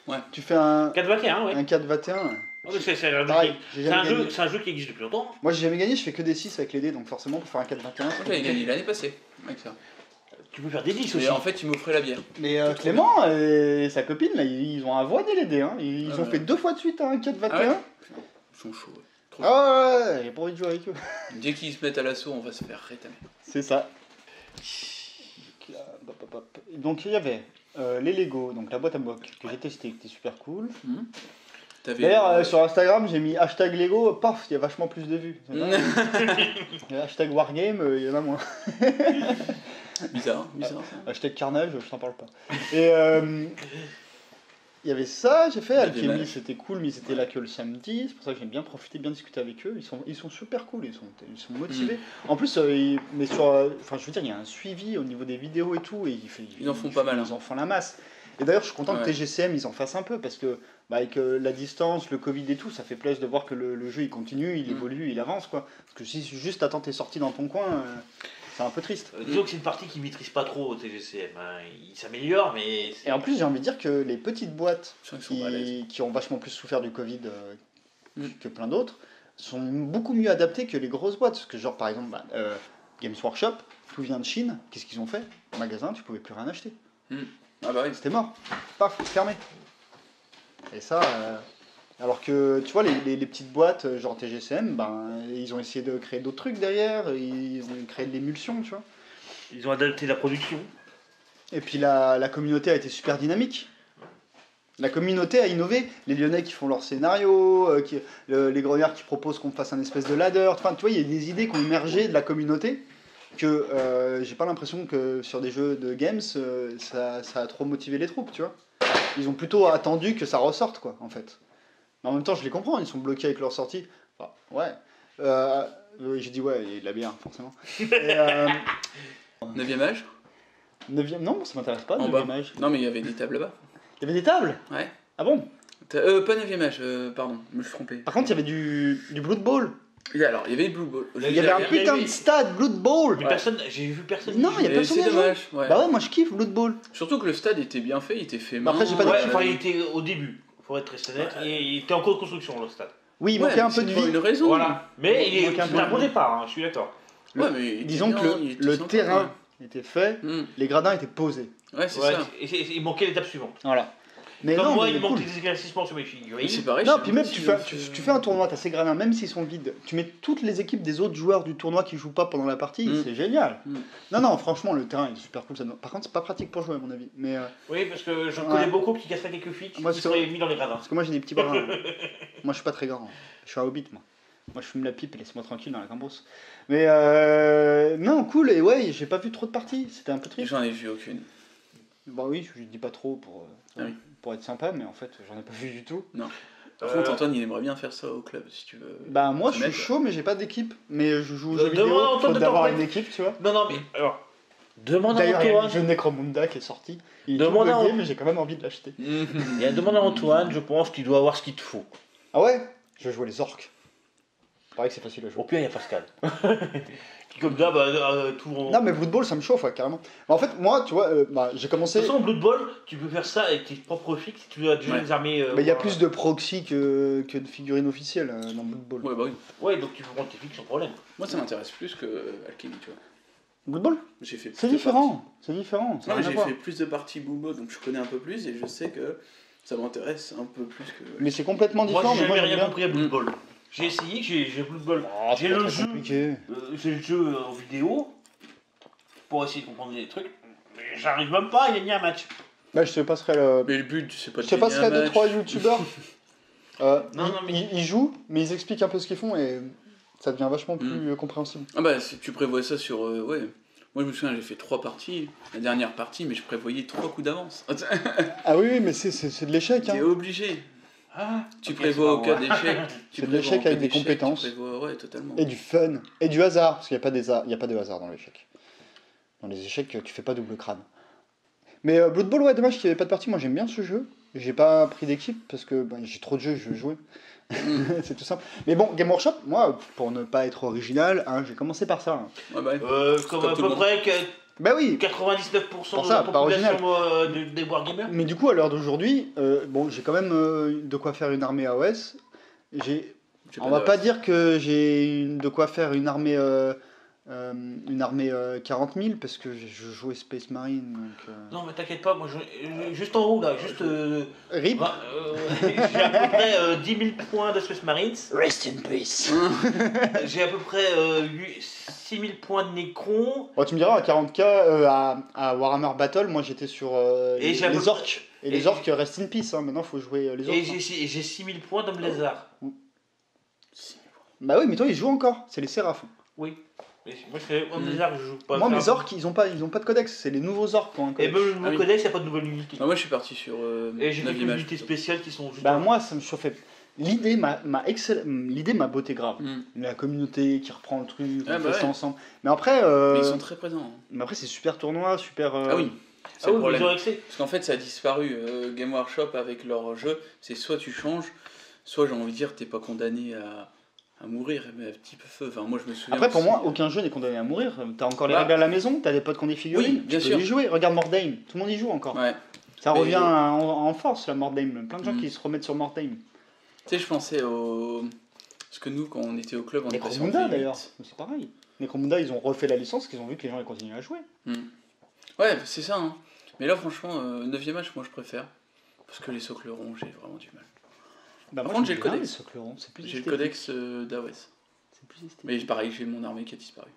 Ouais. Tu fais un, 4-21, ouais. un 4-21. ouais. Oh, un, jeu Pareil, qui- j'ai c'est jamais un jeu- gagné. c'est un jeu qui existe depuis longtemps. Moi j'ai jamais gagné, je fais que des 6 avec les dés, donc forcément pour faire un 4-21. c'est Moi, j'avais gagné l'année passée. Avec ça. Tu peux faire des 10 aussi. Et en fait, il m'offrait la bière. Mais euh, Clément et sa copine, là, ils ont avoiné les dés. Hein. Ils Ah ont ouais. fait deux fois de suite un 4-21. Ah ouais Ils sont chauds. ouais. Trop Ah ouais, ouais, ouais, j'ai pas envie de jouer avec eux. Dès qu'ils se mettent à l'assaut, on va se faire rétamer. C'est ça. Donc il y avait euh, les Lego, donc la boîte à blocs que j'ai testé, qui était super cool. T'avais- D'ailleurs, euh, sur Instagram, j'ai mis hashtag Lego, paf, il y a vachement plus de vues. Hashtag Wargame, euh, il y en a moins. Bizarre, bizarre ça. Hashtag Carnage, je t'en parle pas. Et euh, il y avait ça, j'ai fait Il Alchemy, c'était cool, mais ils étaient là que le samedi. C'est pour ça que j'ai bien profité, bien discuter avec eux. Ils sont, ils sont super cool, ils sont, ils sont motivés. Mm. En plus, euh, ils- mais sur, euh, je veux dire, il y a un suivi au niveau des vidéos et tout, et ils, fait- Ils en font pas mal, Ils hein. en font la masse. Et d'ailleurs, je suis content Ouais. que TGCM ils en fassent un peu parce que bah, avec euh, la distance, le Covid et tout, ça fait plaisir de voir que le, le jeu il continue, il Mm. évolue, il avance quoi. Parce que si juste attends t'es sorti dans ton coin, euh, c'est un peu triste. Euh, disons que c'est une partie qui maîtrise pas trop au TGCM. hein. Il s'améliore, mais. Et en plus, j'ai envie de dire que les petites boîtes qui, qui ont vachement plus souffert du Covid euh, Mm. que plein d'autres sont beaucoup mieux adaptées que les grosses boîtes. Parce que, genre, par exemple, bah, euh, Games Workshop, tout vient de Chine. Qu'est-ce qu'ils ont fait? Au magasin, tu pouvais plus rien acheter. Ah bah oui. C'était mort. Paf, fermé. Et ça. euh, alors que, tu vois, les, les- les petites boîtes, euh, genre TGCM, ben, ils ont essayé de créer d'autres trucs derrière. Ils ont créé de l'émulsion, tu vois. Ils ont adapté la production. Et puis la, la communauté a été super dynamique. La communauté a innové. Les Lyonnais qui font leur scénario, euh, qui, le- les grognards qui proposent qu'on fasse un espèce de ladder. Enfin, tu vois, il y a des idées qui ont émergé de la communauté que euh, j'ai pas l'impression que sur des jeux de games, euh, ça, ça a trop motivé les troupes, tu vois. Ils ont plutôt attendu que ça ressorte, quoi, en fait. Mais en même temps, je les comprends, ils sont bloqués avec leur sortie. Enfin, ouais. Euh, j'ai dit ouais, de la bière, forcément. Et, euh, 9ème âge neuvième- non, ça m'intéresse pas, En bas. neuvième âge. Non mais il y avait des tables là-bas. Il y avait des tables? Ouais. Ah bon? Euh, pas 9ème âge, euh, pardon, je me suis trompé. Par contre, il y avait du, du Blood Bowl. Et alors, il y avait Blue Ball. Il y avait un putain de stade Blood Bowl. Mais Ouais. personne, j'ai vu personne. Non, il y a personne C'est dommage, ouais. Bah ouais, moi je kiffe Blood Bowl. Surtout que le stade était bien fait, il était fait Bah après, main, j'ai pas Ouais, d'équipe. enfin, il était au début, faut être très honnête, Ouais. et il était en cours de construction le stade. Oui, il Ouais, manquait un peu de vie. une raison. Voilà. Mais il Il est manquait un peu un de bon vie. départ, hein, je suis d'accord. Ouais, mais il était Disons bien, que il le, était le sympa, terrain était fait, ouais. Hmm. les gradins étaient posés. Ouais, c'est Ouais, ça. et c'est- il manquait l'étape suivante. Voilà. Mais Comme non, moi, mais il manque cool. des éclaircissements sur mes figurines. c'est pareil. Non, je puis même tu si fais, on tu, fais un tournoi, t'as ces gradins, même s'ils sont vides, tu mets toutes les équipes des autres joueurs du tournoi qui jouent pas pendant la partie, Mm. c'est génial. Mm. Non, non, franchement, le terrain est super cool. Ça... Par contre, c'est pas pratique pour jouer, à mon avis. Mais euh, Oui, parce que je Ouais. connais beaucoup qui casseraient quelques fixes Moi, qui seraient mis dans les gradins. parce que moi j'ai des petits bras. hein. moi je suis pas très grand. Je suis un hobbit, moi. Moi je fume la pipe et laisse-moi tranquille dans la cambrousse. Mais euh, non, cool. Et ouais, j'ai pas vu trop de parties. C'était un peu triste. J'en ai vu aucune. Bah oui, je dis pas trop pour, euh, Ah oui. Pour être sympa, mais en fait, j'en ai pas vu du tout. Par Euh, contre, Antoine, il aimerait bien faire ça au club, si tu veux. Bah moi, je suis mettre. chaud, mais j'ai pas d'équipe. Mais je joue aux Euh, jeux vidéo, demande à Antoine faute de d'avoir une équipe, tu vois. Non, non, mais alors. Demande à D'ailleurs, il y a le Antoine. jeu Necromunda qui est sorti. Il est Demande à- bugué, mais j'ai quand même envie de l'acheter. Il y a demande à Antoine, je pense qu'il doit avoir ce qu'il te faut. Ah ouais? Je vais jouer les orques. Pareil que c'est facile à Au jouer. pire, il y a Pascal. qui, comme d'hab, euh, tout en. Non, mais Blood Bowl, ça me chauffe, ouais, carrément. Mais en fait, moi, tu vois, euh, bah, j'ai De commencé. toute façon, Blood Bowl, tu peux faire ça avec tes propres fixes si tu as déjà Ouais. des armées. euh, Mais il y a plus de proxy que, que de figurines officielles euh, dans Blood Bowl. Ouais, bah oui. Ouais, donc tu peux prendre tes fixes sans problème. Moi, ça m'intéresse plus que euh, Alchemy, tu vois. Blood Bowl? J'ai fait plus C'est de différent. C'est différent. ça Non, j'ai fait plus de parties Boomo, donc je connais un peu plus et je sais que ça m'intéresse un peu plus que. Mais c'est complètement Moi, différent. j'ai moi, jamais j'aime rien compris à Blood Mm. Bowl. J'ai essayé, j'ai j'ai Blood Bowl. Ah, c'est J'ai le jeu. compliqué. Euh, J'ai le jeu en vidéo pour essayer de comprendre des trucs. Mais j'arrive même pas à gagner un match. Bah, je te passerai le. Mais le but, c'est pas de Je te passerai un 2-3 match. youtubeurs. Euh, Non, ils, non, mais- ils- ils jouent, mais ils expliquent un peu ce qu'ils font et ça devient vachement plus Mm. euh, compréhensible. Ah bah, si tu prévois ça sur. euh, ouais. Moi, je me souviens, j'ai fait trois parties, la dernière partie, mais je prévoyais trois coups d'avance. Ah oui, oui, mais c'est- de l'échec. T'es Hein. obligé. Ah, Tu prévois au cas d'échec. tu C'est de l'échec avec des compétences. Tu prévois, ouais, totalement. Et du fun. Et du hasard, parce qu'il n'y a, pas des ha- il y a pas de hasard dans l'échec. Dans les échecs, tu fais pas double crâne. Mais euh, Blood Bowl, ouais, dommage qu'il n'y avait pas de partie. Moi, j'aime bien ce jeu. J'ai pas pris d'équipe parce que bah, j'ai trop de jeux, je veux jouer. c'est tout simple. Mais bon, Game Workshop, moi, pour ne pas être original, hein, j'ai commencé par ça. hein. Ouais, bah. Euh, comme Comme à peu près Bah oui, 99% de ça, la population euh, de- des wargamers. Mais du coup, à l'heure d'aujourd'hui, euh, bon, j'ai quand même euh, de quoi faire une armée AOS. J'ai, on va pas dire que j'ai de quoi faire une armée euh, euh, une armée euh, 40 000 parce que je jouais Space Marine. Donc, euh, Non, mais t'inquiète pas, moi, je- euh, juste en haut, là, juste. euh, RIP. euh, j'ai à peu près euh, 10 000 points de Space Marines. Rest in peace. J'ai à peu près euh, 6 000 points de Necron. Bon, tu me diras, à 40k, euh, à, à Warhammer Battle, moi j'étais sur euh, Et les, les orques. Et, et- les orques, rest in peace. Hein. Maintenant, faut jouer euh, les orques. Et hein. j'ai et j'ai 6 000 points d'homme lézard. Bah oui, mais toi, ils jouent encore. C'est les Séraphes. Oui. Mais moi, je fais homme Mm. je joue pas. Moi, ça. mes orques, ils ont pas, ils ont pas de codex. C'est les nouveaux orques qui ont un Et codex. même le nouveau Ah oui. codex, il n'y a pas de nouvelle unité. Ah, moi je suis parti sur euh, Et j'ai 9 quelques images. unités spéciales qui sont juste. Bah moi, ça me chauffait. L'idée m'a m'a excell- l'idée m'a beauté grave. Hmm. La communauté qui reprend le truc, on Ah, fait bah ça ouais. ensemble. Mais après, euh, Mais ils sont très présents. hein. mais après c'est super tournoi, super. euh, Ah oui, c'est Ah le oui, mais problème. ils ont accès. Parce qu'en fait, ça a disparu. euh, Game Workshop avec leur jeu, c'est soit tu changes, soit j'ai envie de dire, t'es pas condamné à, à mourir, mais un petit peu feu. Enfin, moi je me souviens. Après, pour moi, euh, aucun jeu n'est condamné à mourir. T'as encore les Bah. règles à la maison, t'as des potes qui ont des figurines, Oui, bien tu sûr. peux y jouer. Regarde Mordheim, tout le monde y joue encore. Ouais. Ça Mais- revient en, en force, la Mordheim. Plein de gens Mm. qui se remettent sur Mordheim. Tu sais, je pensais au. Parce que nous, quand on était au club, on Necromunda V8. d'ailleurs, c'est pareil. Necromunda, ils ont refait la licence, qu'ils ont vu que les gens ils continuaient à jouer. Hmm. Ouais, c'est ça. hein. Mais là, franchement, 9ème match, moi je préfère. Parce que les socles ronds, j'ai vraiment du mal. Bah, Par moi, contre, j'ai le codex. J'ai le codex euh, d'Awes. C'est plus esthétique. Mais pareil, j'ai mon armée qui a disparu.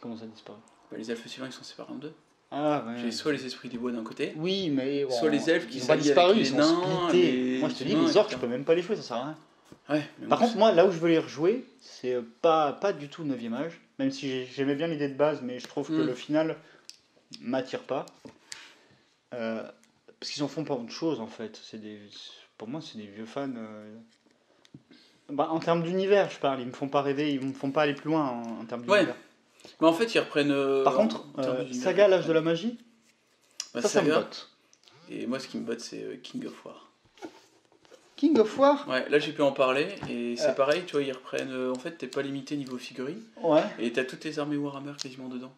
Comment ça disparaît Bah, les elfes sylvains, ils sont séparés en deux. Ah ouais. J'ai soit les esprits des bois d'un côté, Oui, mais bon, Soit les elfes qui ils ont pas s'allient disparu, avec ils sont nains, splittés. les Moi je te dis, les orques, je peux même pas les jouer, ça sert à rien. Ouais, mais Par moi, contre, moi, là où je veux les rejouer, c'est euh, pas, pas du tout 9ème âge. Même si j'ai- j'aimais bien l'idée de base, mais je trouve que Mm. le final m'attire pas. Euh, parce qu'ils en font pas autre chose en fait. C'est des, pour moi, c'est des vieux fans. euh. Bah, en termes d'univers, je parle. Ils me font pas rêver, ils me font pas aller plus loin en, en termes Ouais. d'univers. Mais en fait, ils reprennent. euh, Par contre, euh, Saga, l'âge de la magie, bah, ça, ça me Saga. botte. Et moi, ce qui me botte, c'est euh, King of War. King of War Ouais, là, j'ai pu en parler. Et c'est Euh. pareil, tu vois, ils reprennent. en fait, t'es pas limité niveau figurine. Ouais. Et t'as toutes les armées Warhammer quasiment dedans.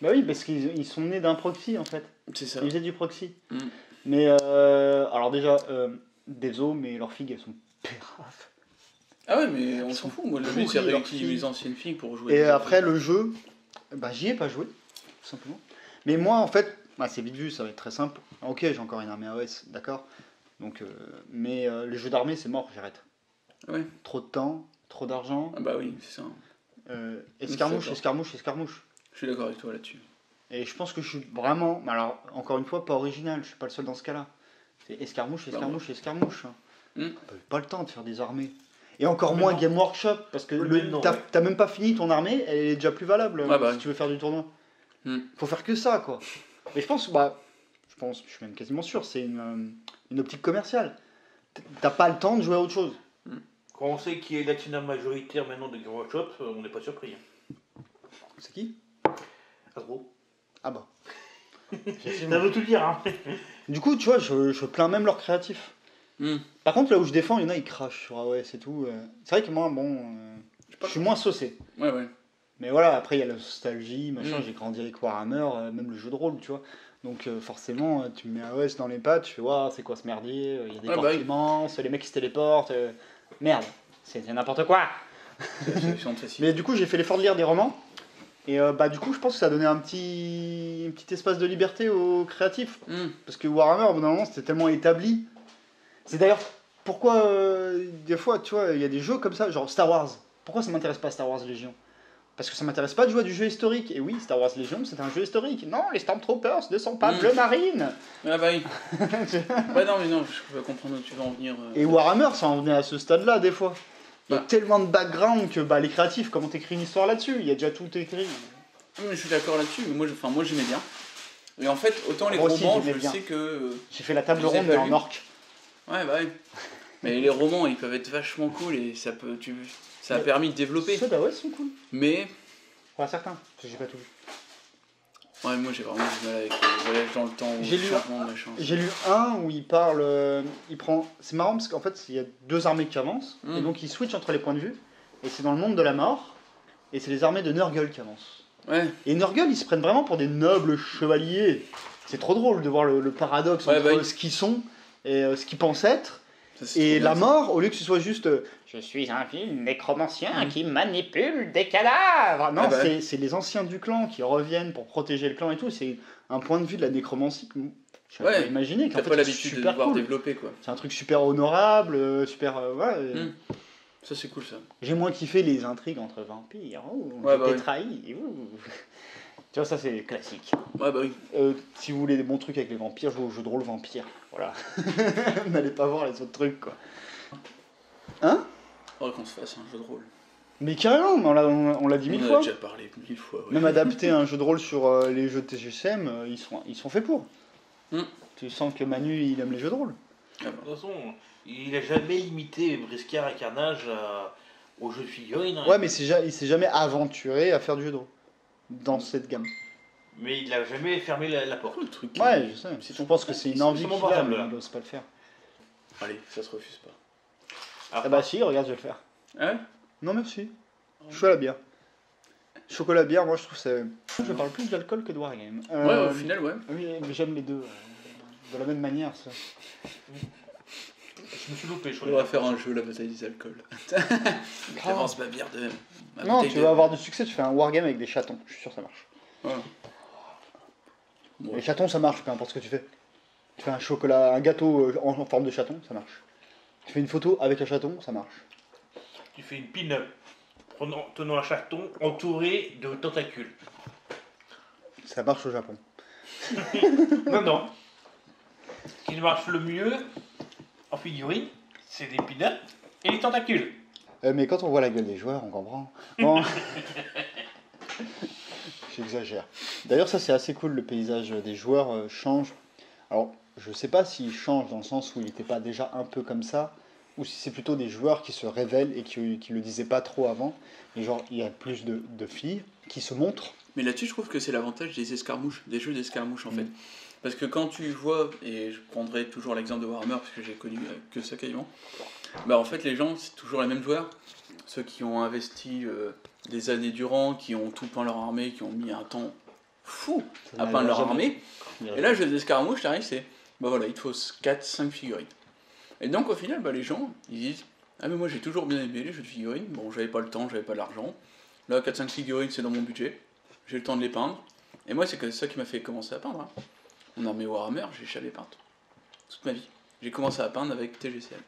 Bah oui, parce qu'ils ils sont nés d'un proxy en fait. C'est ça. Ils faisaient du proxy. Mm. Mais alors déjà, euh, désolé, mais leurs figues elles sont péraves. Ah ouais, mais on s'en fout. Moi, le but, c'est réutiliser mes anciennes filles pour jouer. Et après les le jeu, bah j'y ai pas joué, tout simplement. Mais moi en fait, bah, c'est vite vu, ça va être très simple. Ok, j'ai encore une armée AOS, d'accord. Donc, euh, mais euh, les jeux d'armée c'est mort, j'arrête. Ouais. Trop de temps, trop d'argent. Ah bah oui, c'est ça. Euh, escarmouche, escarmouche, escarmouche. Je suis d'accord avec toi là-dessus. Et je pense que je suis vraiment, alors encore une fois, pas original, je suis pas le seul dans ce cas-là. C'est escarmouche, escarmouche, escarmouche. Hmm. T'as pas le temps de faire des armées. Et encore Mais moins non. Game Workshop, parce que t'as ouais. même pas fini ton armée, elle est déjà plus valable Ouais, bah si oui. tu veux faire du tournoi. Hmm. Faut faire que ça, quoi. Mais je pense, bah, je pense, je suis même quasiment sûr, c'est une, euh, une optique commerciale. T'as pas le temps de jouer à autre chose. Quand on sait qui est l'actionnaire majoritaire maintenant de Game Workshop, on n'est pas surpris. hein. C'est qui? Hasbro. Ah bah. Ça veut tout dire, hein. Du coup, tu vois, je, je plains même leurs créatifs. Hmm. Par contre, là où je défends, il y en a, ils crachent sur AOS et tout. euh. C'est vrai que moi, bon, euh, je suis moins saucé. Ouais, ouais. Mais voilà, après, il y a la nostalgie, machin. Mm. J'ai grandi avec Warhammer, euh, même le jeu de rôle, tu vois. Donc, euh, forcément, tu me mets AOS dans les pattes, tu vois, c'est quoi ce merdier euh, Il y a des Ah, portes bah oui. immenses, les mecs qui se téléportent. euh, Merde, c'est c'est n'importe quoi. C'est. Mais du coup, j'ai fait l'effort de lire des romans. Et euh, bah, du coup, je pense que ça a donné un petit, un petit espace de liberté aux créatifs. Hmm. Parce que Warhammer, au bout d'un moment, c'était tellement établi. C'est d'ailleurs pourquoi, euh, des fois, tu vois, il y a des jeux comme ça, genre Star Wars. Pourquoi ça m'intéresse pas Star Wars Légion Parce que ça m'intéresse pas de jouer à du jeu historique. Et oui, Star Wars Légion, c'est un jeu historique. Non, les Stormtroopers ne sont pas Mm. bleu marine. Ah bah oui. ouais, non, mais non, je peux comprendre où tu veux en venir. euh. Et Warhammer, ça en venait à ce stade-là, des fois. Il y a Bah. tellement de background que bah, les créatifs, comment t'écris une histoire là-dessus? Il y a déjà tout écrit. Oui, mais je suis d'accord là-dessus, mais moi, enfin, moi j'aimais bien. Et en fait, autant les Moi romans, je bien. sais que. euh, J'ai fait la table ronde, mais pas en orque. Ouais, bah ouais. Mais les romans, ils peuvent être vachement cool et ça peut. Tu... Ça a Mais- permis de développer. Ceux d'AOS sont cool. Mais. Enfin, certains, parce que j'ai pas tout vu. Ouais, moi j'ai vraiment du mal avec le voyage dans le temps, ou J'ai le lu changement de machin. J'ai lu un où il parle. euh, il prend. C'est marrant parce qu'en fait, il y a deux armées qui avancent. Mm. Et donc, il switch entre les points de vue. Et c'est dans le monde de la mort. Et c'est les armées de Nurgle qui avancent. Ouais, Et Nurgle, ils se prennent vraiment pour des nobles chevaliers. C'est trop drôle de voir le, le paradoxe Ouais, entre bah ce qu'ils sont et euh, ce qu'ils pensent être. Ça, c'est Et trop la bien, ça. mort, au lieu que ce soit juste euh, Je suis un vil nécromancien Mm. qui manipule des cadavres. Non, Ah bah. c'est- c'est les anciens du clan qui reviennent pour protéger le clan et tout. C'est un point de vue de la nécromancie que je Ouais. imaginer. qu'en T'as fait, pas c'est l'habitude de super devoir cool. développer quoi. C'est un truc super honorable, euh, super. euh, ouais, euh, Mm. Ça c'est cool ça. J'ai moins kiffé les intrigues entre vampires. Oh, Ouais, bah oui. trahi. ouh. Tu vois, ça c'est classique. Ouais bah oui. Euh, si vous voulez des bons trucs avec les vampires, jouez au jeu de rôle vampire. Voilà. N'allez pas voir les autres trucs quoi. Hein? Faudrait qu'on se fasse un jeu de rôle. Mais carrément, mais on l'a- on on dit mille On fois. a déjà parlé mille fois. ouais. Même adapter un jeu de rôle sur euh, les jeux de TGCM, euh, ils, sont, ils sont faits pour. Hmm. Tu sens que Manu, il aime les jeux de rôle. Ah bah. De toute façon, il a jamais limité Briscard et Carnage à- aux jeux de figurines. hein. Ouais, mais c'est ja- il s'est jamais aventuré à faire du jeu de rôle. Dans cette gamme. Mais il a jamais fermé la, la porte. Le truc. Ouais, je sais. Je pense que c'est une c'est envie qu'il a, mais il n'ose pas le faire. Allez, ça se refuse pas. Ah bah si, regarde, je vais le faire. Hein? Non, merci. Je suis à la bière. Chocolat bière, moi je trouve c'est. Je parle plus d'alcool que de Wargame. Ouais, Euh, au final, ouais. Oui, mais j'aime les deux. euh, De la même manière, ça. Je me suis loupé, je On va faire un jeu, la bataille des alcools. J'avance ma bière de. ma Non, bouteille tu de- vas avoir du succès, tu fais un Wargame avec des chatons. Je suis sûr que ça marche. Ouais. Bon. Les chatons, ça marche, peu importe ce que tu fais. Tu fais un chocolat, un gâteau euh, en, en forme de chaton, ça marche. Tu fais une photo avec un chaton, ça marche. Tu fais une pin-up tenant un chaton entouré de tentacules. Ça marche au Japon. Non, non. Ce qui marche le mieux en figurine, c'est des pin-up et les tentacules. Euh, mais quand on voit la gueule des joueurs, on comprend. Bon. J'exagère. D'ailleurs, ça c'est assez cool, le paysage des joueurs euh, change. Alors, je sais pas s'il change dans le sens où il n'était pas déjà un peu comme ça, ou si c'est plutôt des joueurs qui se révèlent et qui, qui le disaient pas trop avant. Et genre, il y a plus de, de filles qui se montrent. Mais là-dessus, je trouve que c'est l'avantage des escarmouches, des jeux d'escarmouches en Mm. fait. Parce que quand tu vois, et je prendrai toujours l'exemple de Warhammer, parce que j'ai connu euh, que ça quasiment, bah en fait, les gens, c'est toujours les mêmes joueurs. Ceux qui ont investi euh, des années durant, qui ont tout peint leur armée, qui ont mis un temps fou Ça à peindre leur armée. Et là, jeu d'escarmouche, t'arrives, c'est, bah voilà, il te faut 4-5 figurines. Et donc, au final, bah, les gens, ils disent, ah mais moi j'ai toujours bien aimé les jeux de figurines, bon, j'avais pas le temps, j'avais pas l'argent. Là, 4-5 figurines, c'est dans mon budget, j'ai le temps de les peindre. Et moi, c'est ça qui m'a fait commencer à peindre. hein. Mon armée Warhammer, j'ai jamais peint. Toute ma vie. J'ai commencé à peindre avec TGCL.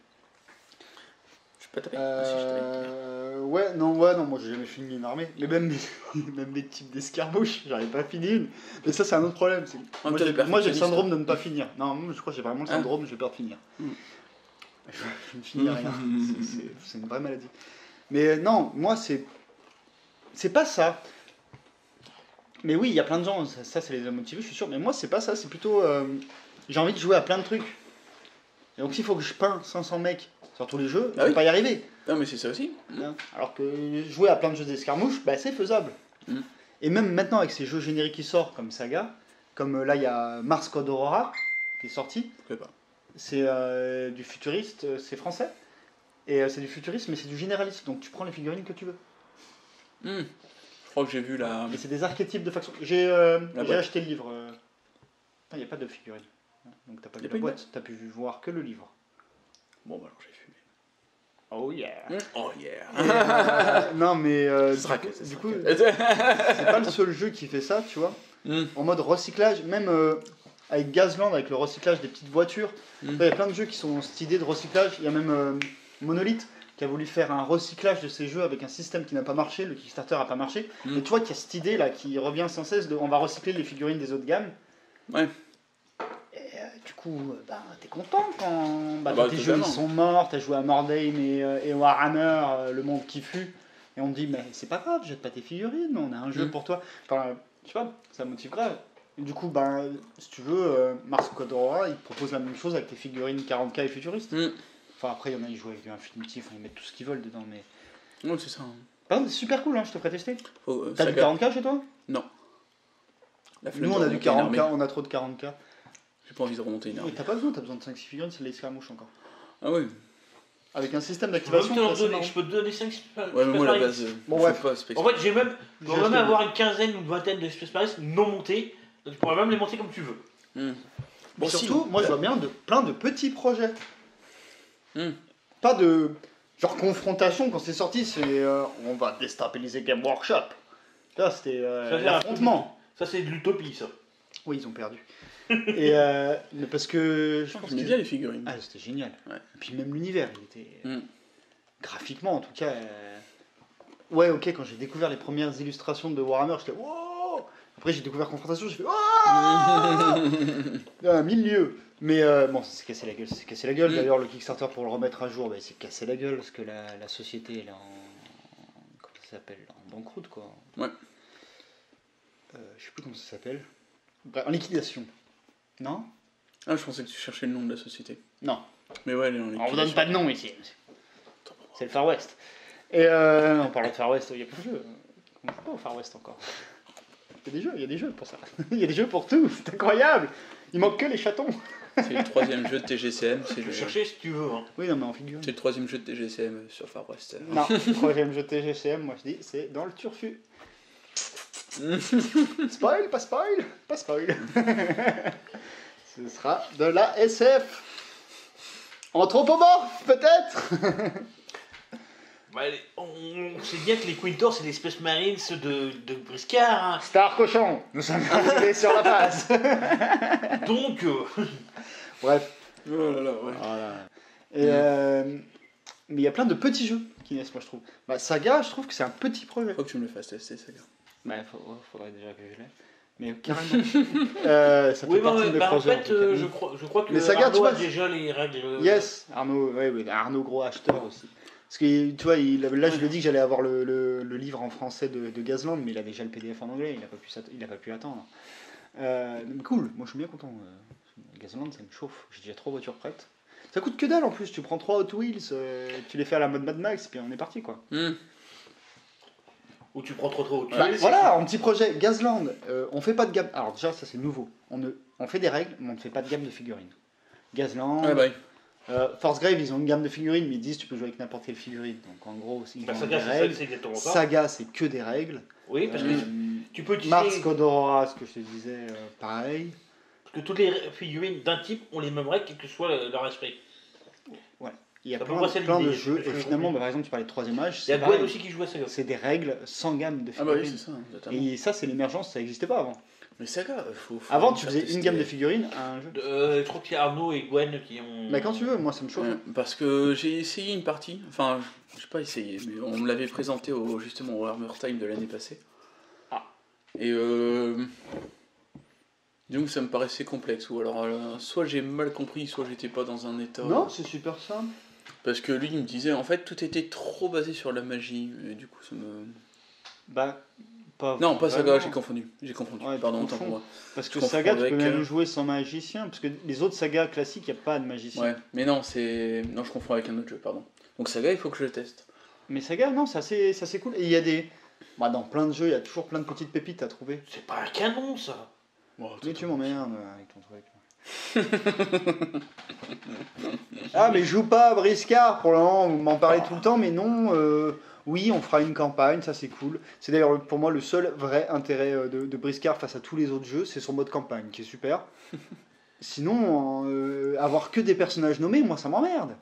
Je pas Ah, si, je t'avais. Euh, ouais, non, ouais, non, moi j'ai jamais fini une armée. Mais même, même les types d'escarmouches, j'arrive pas fini une. Mais ça, c'est un autre problème. En Moi, j'ai- le syndrome de ne pas finir. Non, moi, je crois que j'ai vraiment le Ah. syndrome, j'ai peur de finir. Mm. Je, je ne finis rien. C'est- une vraie maladie. Mais euh, non, moi, c'est. C'est pas ça. Mais oui, il y a plein de gens, ça, ça, c'est les a motivés, je suis sûr. Mais moi, c'est pas ça, c'est plutôt. euh, j'ai envie de jouer à plein de trucs. Et donc, s'il faut que je peins 500 mecs sur tous les jeux, Ah je vais oui. pas y arriver. Non, mais c'est ça aussi. Hein. Alors que jouer à plein de jeux d'escarmouche, bah, c'est faisable. Mm. Et même maintenant avec ces jeux génériques qui sortent comme Saga, comme euh, là il y a Mars Code Aurora qui est sorti, Je sais pas. c'est euh, du futuriste, euh, c'est français. Et euh, c'est du futuriste mais c'est du généraliste, donc tu prends les figurines que tu veux. Hmm. Je crois que j'ai vu la. Et c'est des archétypes de factions. J'ai euh, acheté le livre. Il n'y a pas de figurines. Donc t'as pas vu la boîte, t'as pu voir que le livre. Bon, bah alors j'ai fumé. Oh yeah Oh yeah! Et, euh, Non mais euh, Ce sera du que- coup, du coup, c'est pas le seul jeu qui fait ça, tu vois. Hmm. en mode recyclage, même euh, avec Gazland, avec le recyclage des petites voitures. Mm. Il y a plein de jeux qui sont dans cette idée de recyclage. Il y a même euh, Monolith qui a voulu faire un recyclage de ses jeux avec un système qui n'a pas marché, le Kickstarter n'a pas marché. Mm. Mais tu vois qu'il y a cette idée là qui revient sans cesse de on va recycler les figurines des autres gammes. Ouais. Du coup, bah, t'es content quand bah, Ah bah, tes jeux ils sont morts, t'as joué à Mordheim et, euh, et Warhammer, euh, le monde qui fut. Et on te dit, mais c'est pas grave, jette pas tes figurines, on a un jeu Mm. pour toi. Enfin, tu vois, ça motive grave. Et du coup, ben, si tu veux, euh, Mars Code Aurora, il te propose la même chose avec tes figurines 40k et futuristes. Hmm. Enfin, après, il y en a, ils jouent avec du Infinity, enfin, ils mettent tout ce qu'ils veulent dedans. Mais... Ouais, c'est ça. hein. Par contre, c'est super cool, hein, je te ferai tester. Euh, T'as du saga- 40k chez toi? La flemme Nous, on a du remonter une 40k, armée. on a trop de 40k. Pas envie de remonter une armée. t'as pas besoin, t'as besoin de 5 figurines, c'est de l'escarmouche encore. Ah oui. Avec un système Je peux, d'activation. te donner, marrant. je peux te donner 5 Ouais, mais moi, la base. euh, Bon, fais pas En fait, j'ai même, je pourrais même avoir une quinzaine ou une vingtaine de Space Marines non montés. Donc tu pourrais même les monter comme tu veux. Mais Bon, surtout, moi je vois bien de, plein de petits projets. Hmm. Pas de. Genre confrontation, quand c'est sorti, c'est. euh, on va déstabiliser Game Workshop. Là, c'était euh, l'affrontement. Ça, c'est de l'utopie, ça. Oui, ils ont perdu. Et euh, mais parce que. Je pense que. bien les figurines. Ah, c'était génial. Ouais. Et puis même l'univers, il était. Mm. Graphiquement, en tout cas. euh, Ouais, ok, quand j'ai découvert les premières illustrations de Warhammer, j'étais. Wow Après, j'ai découvert Confrontation, j'ai fait. Oh Un milieu Mais euh, bon, c'est cassé la gueule, c'est cassé la gueule. Mm. D'ailleurs, le Kickstarter pour le remettre à jour, bah, c'est cassé la gueule parce que la, la société, elle est en. Comment ça s'appelle En banqueroute, quoi. Ouais. Je sais plus comment ça s'appelle. Bref, en liquidation. Non Ah, je pensais que tu cherchais le nom de la société. Non. Mais ouais, est en On vous donne pas de nom ici. C'est le Far West. Et euh, en parlant de Far West, il y a plein de jeux. On joue pas au Far West encore. Il y a des jeux, il y a des jeux pour ça. il y a des jeux pour tout, c'est incroyable. Il manque que les chatons. C'est le troisième jeu de TGCM. C'est Tu peux le... chercher si tu veux. Hein. Oui, non, mais en figurine. c'est le troisième jeu de TGCM sur Far West. Non, troisième jeu TGCM, moi je dis, c'est dans le turfu. spoil, pas spoil, pas spoil. Ce sera de la SF. Anthropomorphe, peut-être? Bah, on on sait bien que les Quintors, c'est les Space Marines de, de Briscard. hein. Star cochon, nous sommes arrivés sur la base. Donc, euh, Bref. Oh là là, ouais. Voilà. Et, euh, mais il y a plein de petits jeux qui naissent, moi je trouve. Bah, Saga, je trouve que c'est un petit projet. Faut que tu me le fasses tester, ça gars. Bah, faudrait déjà que je l'aie. Mais carrément. Euh, ça fait oui, bah, partie de mes bah, en projets. fait, euh, je, crois, je crois que Mais Saga, Arnaud vois, a déjà les règles. euh, Yes, Arnaud, ouais, ouais, Arnaud gros acheteur aussi. Parce que tu vois, il, là je lui ai dit que j'allais avoir le, le- le livre en français de, de Gazland, mais il avait déjà le PDF en anglais, il n'a pas, pu il a pas pu attendre. Euh, mais cool, moi je suis bien content. Gazland, ça me chauffe. J'ai déjà trois voitures prêtes. Ça coûte que dalle en plus, tu prends trois Hot Wheels, euh, tu les fais à la mode Mad Max, puis on est parti quoi. Hmm. Ou tu prends trop trop. Tu Bah, voilà, en petit projet, Gazland, euh, on fait pas de gamme. Alors déjà, ça c'est nouveau. On, ne, on fait des règles, mais on ne fait pas de gamme de figurines. Gazland, Ouais, bah, euh, Force Grave, ils ont une gamme de figurines, mais ils disent tu peux jouer avec n'importe quelle figurine. Donc en gros, ils Bah, vendent Saga, des règles. ça. Saga, c'est que des règles. Oui, parce que Euh, tu peux utiliser. Mars Code Aurora, ce que je te disais, euh, pareil. Parce que toutes les figurines d'un type ont les mêmes règles, quel que soit le- leur esprit. Il y a Ça plein, de jeux. je- je Et finalement, bah, par exemple, tu parlais de troisième âge, Il y c'est a Gwen aussi qui joue à Saga. C'est des règles sans gamme de Ah bah oui, figurines. c'est ça. Et ça, c'est l'émergence, ça n'existait pas avant. Mais Saga, euh, faut. faut Avant, tu faisais une gamme de figurines à un jeu. Euh, je crois qu'il y a Arnaud et Gwen qui ont. Bah, quand tu veux, moi ça me chauffe. Ouais, parce que j'ai essayé une partie, enfin, je sais pas essayé, mais on me l'avait présenté au, justement au Armor Time de l'année passée. Ah. Et euh. Disons que ça me paraissait complexe, ou alors euh, soit j'ai mal compris, soit j'étais pas dans un état. Non, c'est super simple. Parce que lui il me disait en fait tout était trop basé sur la magie, et du coup ça me. Bah, pas Non, pas Saga, j'ai confondu. J'ai confondu, Ouais, pardon, autant pour moi. Parce que Saga, tu peux même euh, jouer sans magicien. Parce que les autres sagas classiques, il n'y a pas de magicien. Ouais, mais non, c'est. Non, je confonds avec un autre jeu, pardon. Donc Saga, il faut que je le teste. Mais Saga, non, c'est assez, c'est assez cool. Et il y a des. Bah, dans plein de jeux, il y a toujours plein de petites pépites à trouver. C'est pas un canon ça. Mais tu m'emmerdes avec ton truc. Ah, mais joue pas à Briscard pour le moment, vous m'en parlez tout le temps, mais non. euh, oui, on fera une campagne, ça c'est cool. C'est d'ailleurs le- pour moi le seul vrai intérêt euh, de, de Briscard face à tous les autres jeux, c'est son mode campagne qui est super. Sinon, euh, avoir que des personnages nommés, moi ça m'emmerde.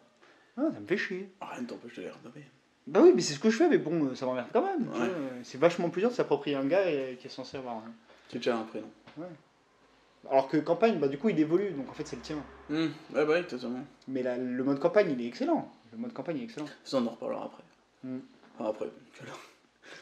Ah, ça me fait chier. Rien ne t'empêche de les renommer. Bah oui, mais c'est ce que je fais, mais bon, ça m'emmerde quand même. Ouais. C'est vachement plus dur de s'approprier un gars et- qui est censé avoir un. C'est déjà un prénom. Alors que campagne, bah du coup il évolue, donc en fait c'est le tien. Hmm, Ouais, bah oui, totalement. Mais la- le mode campagne il est excellent. Le mode campagne est excellent. Ça, on en reparlera après. Hmm. Enfin, après.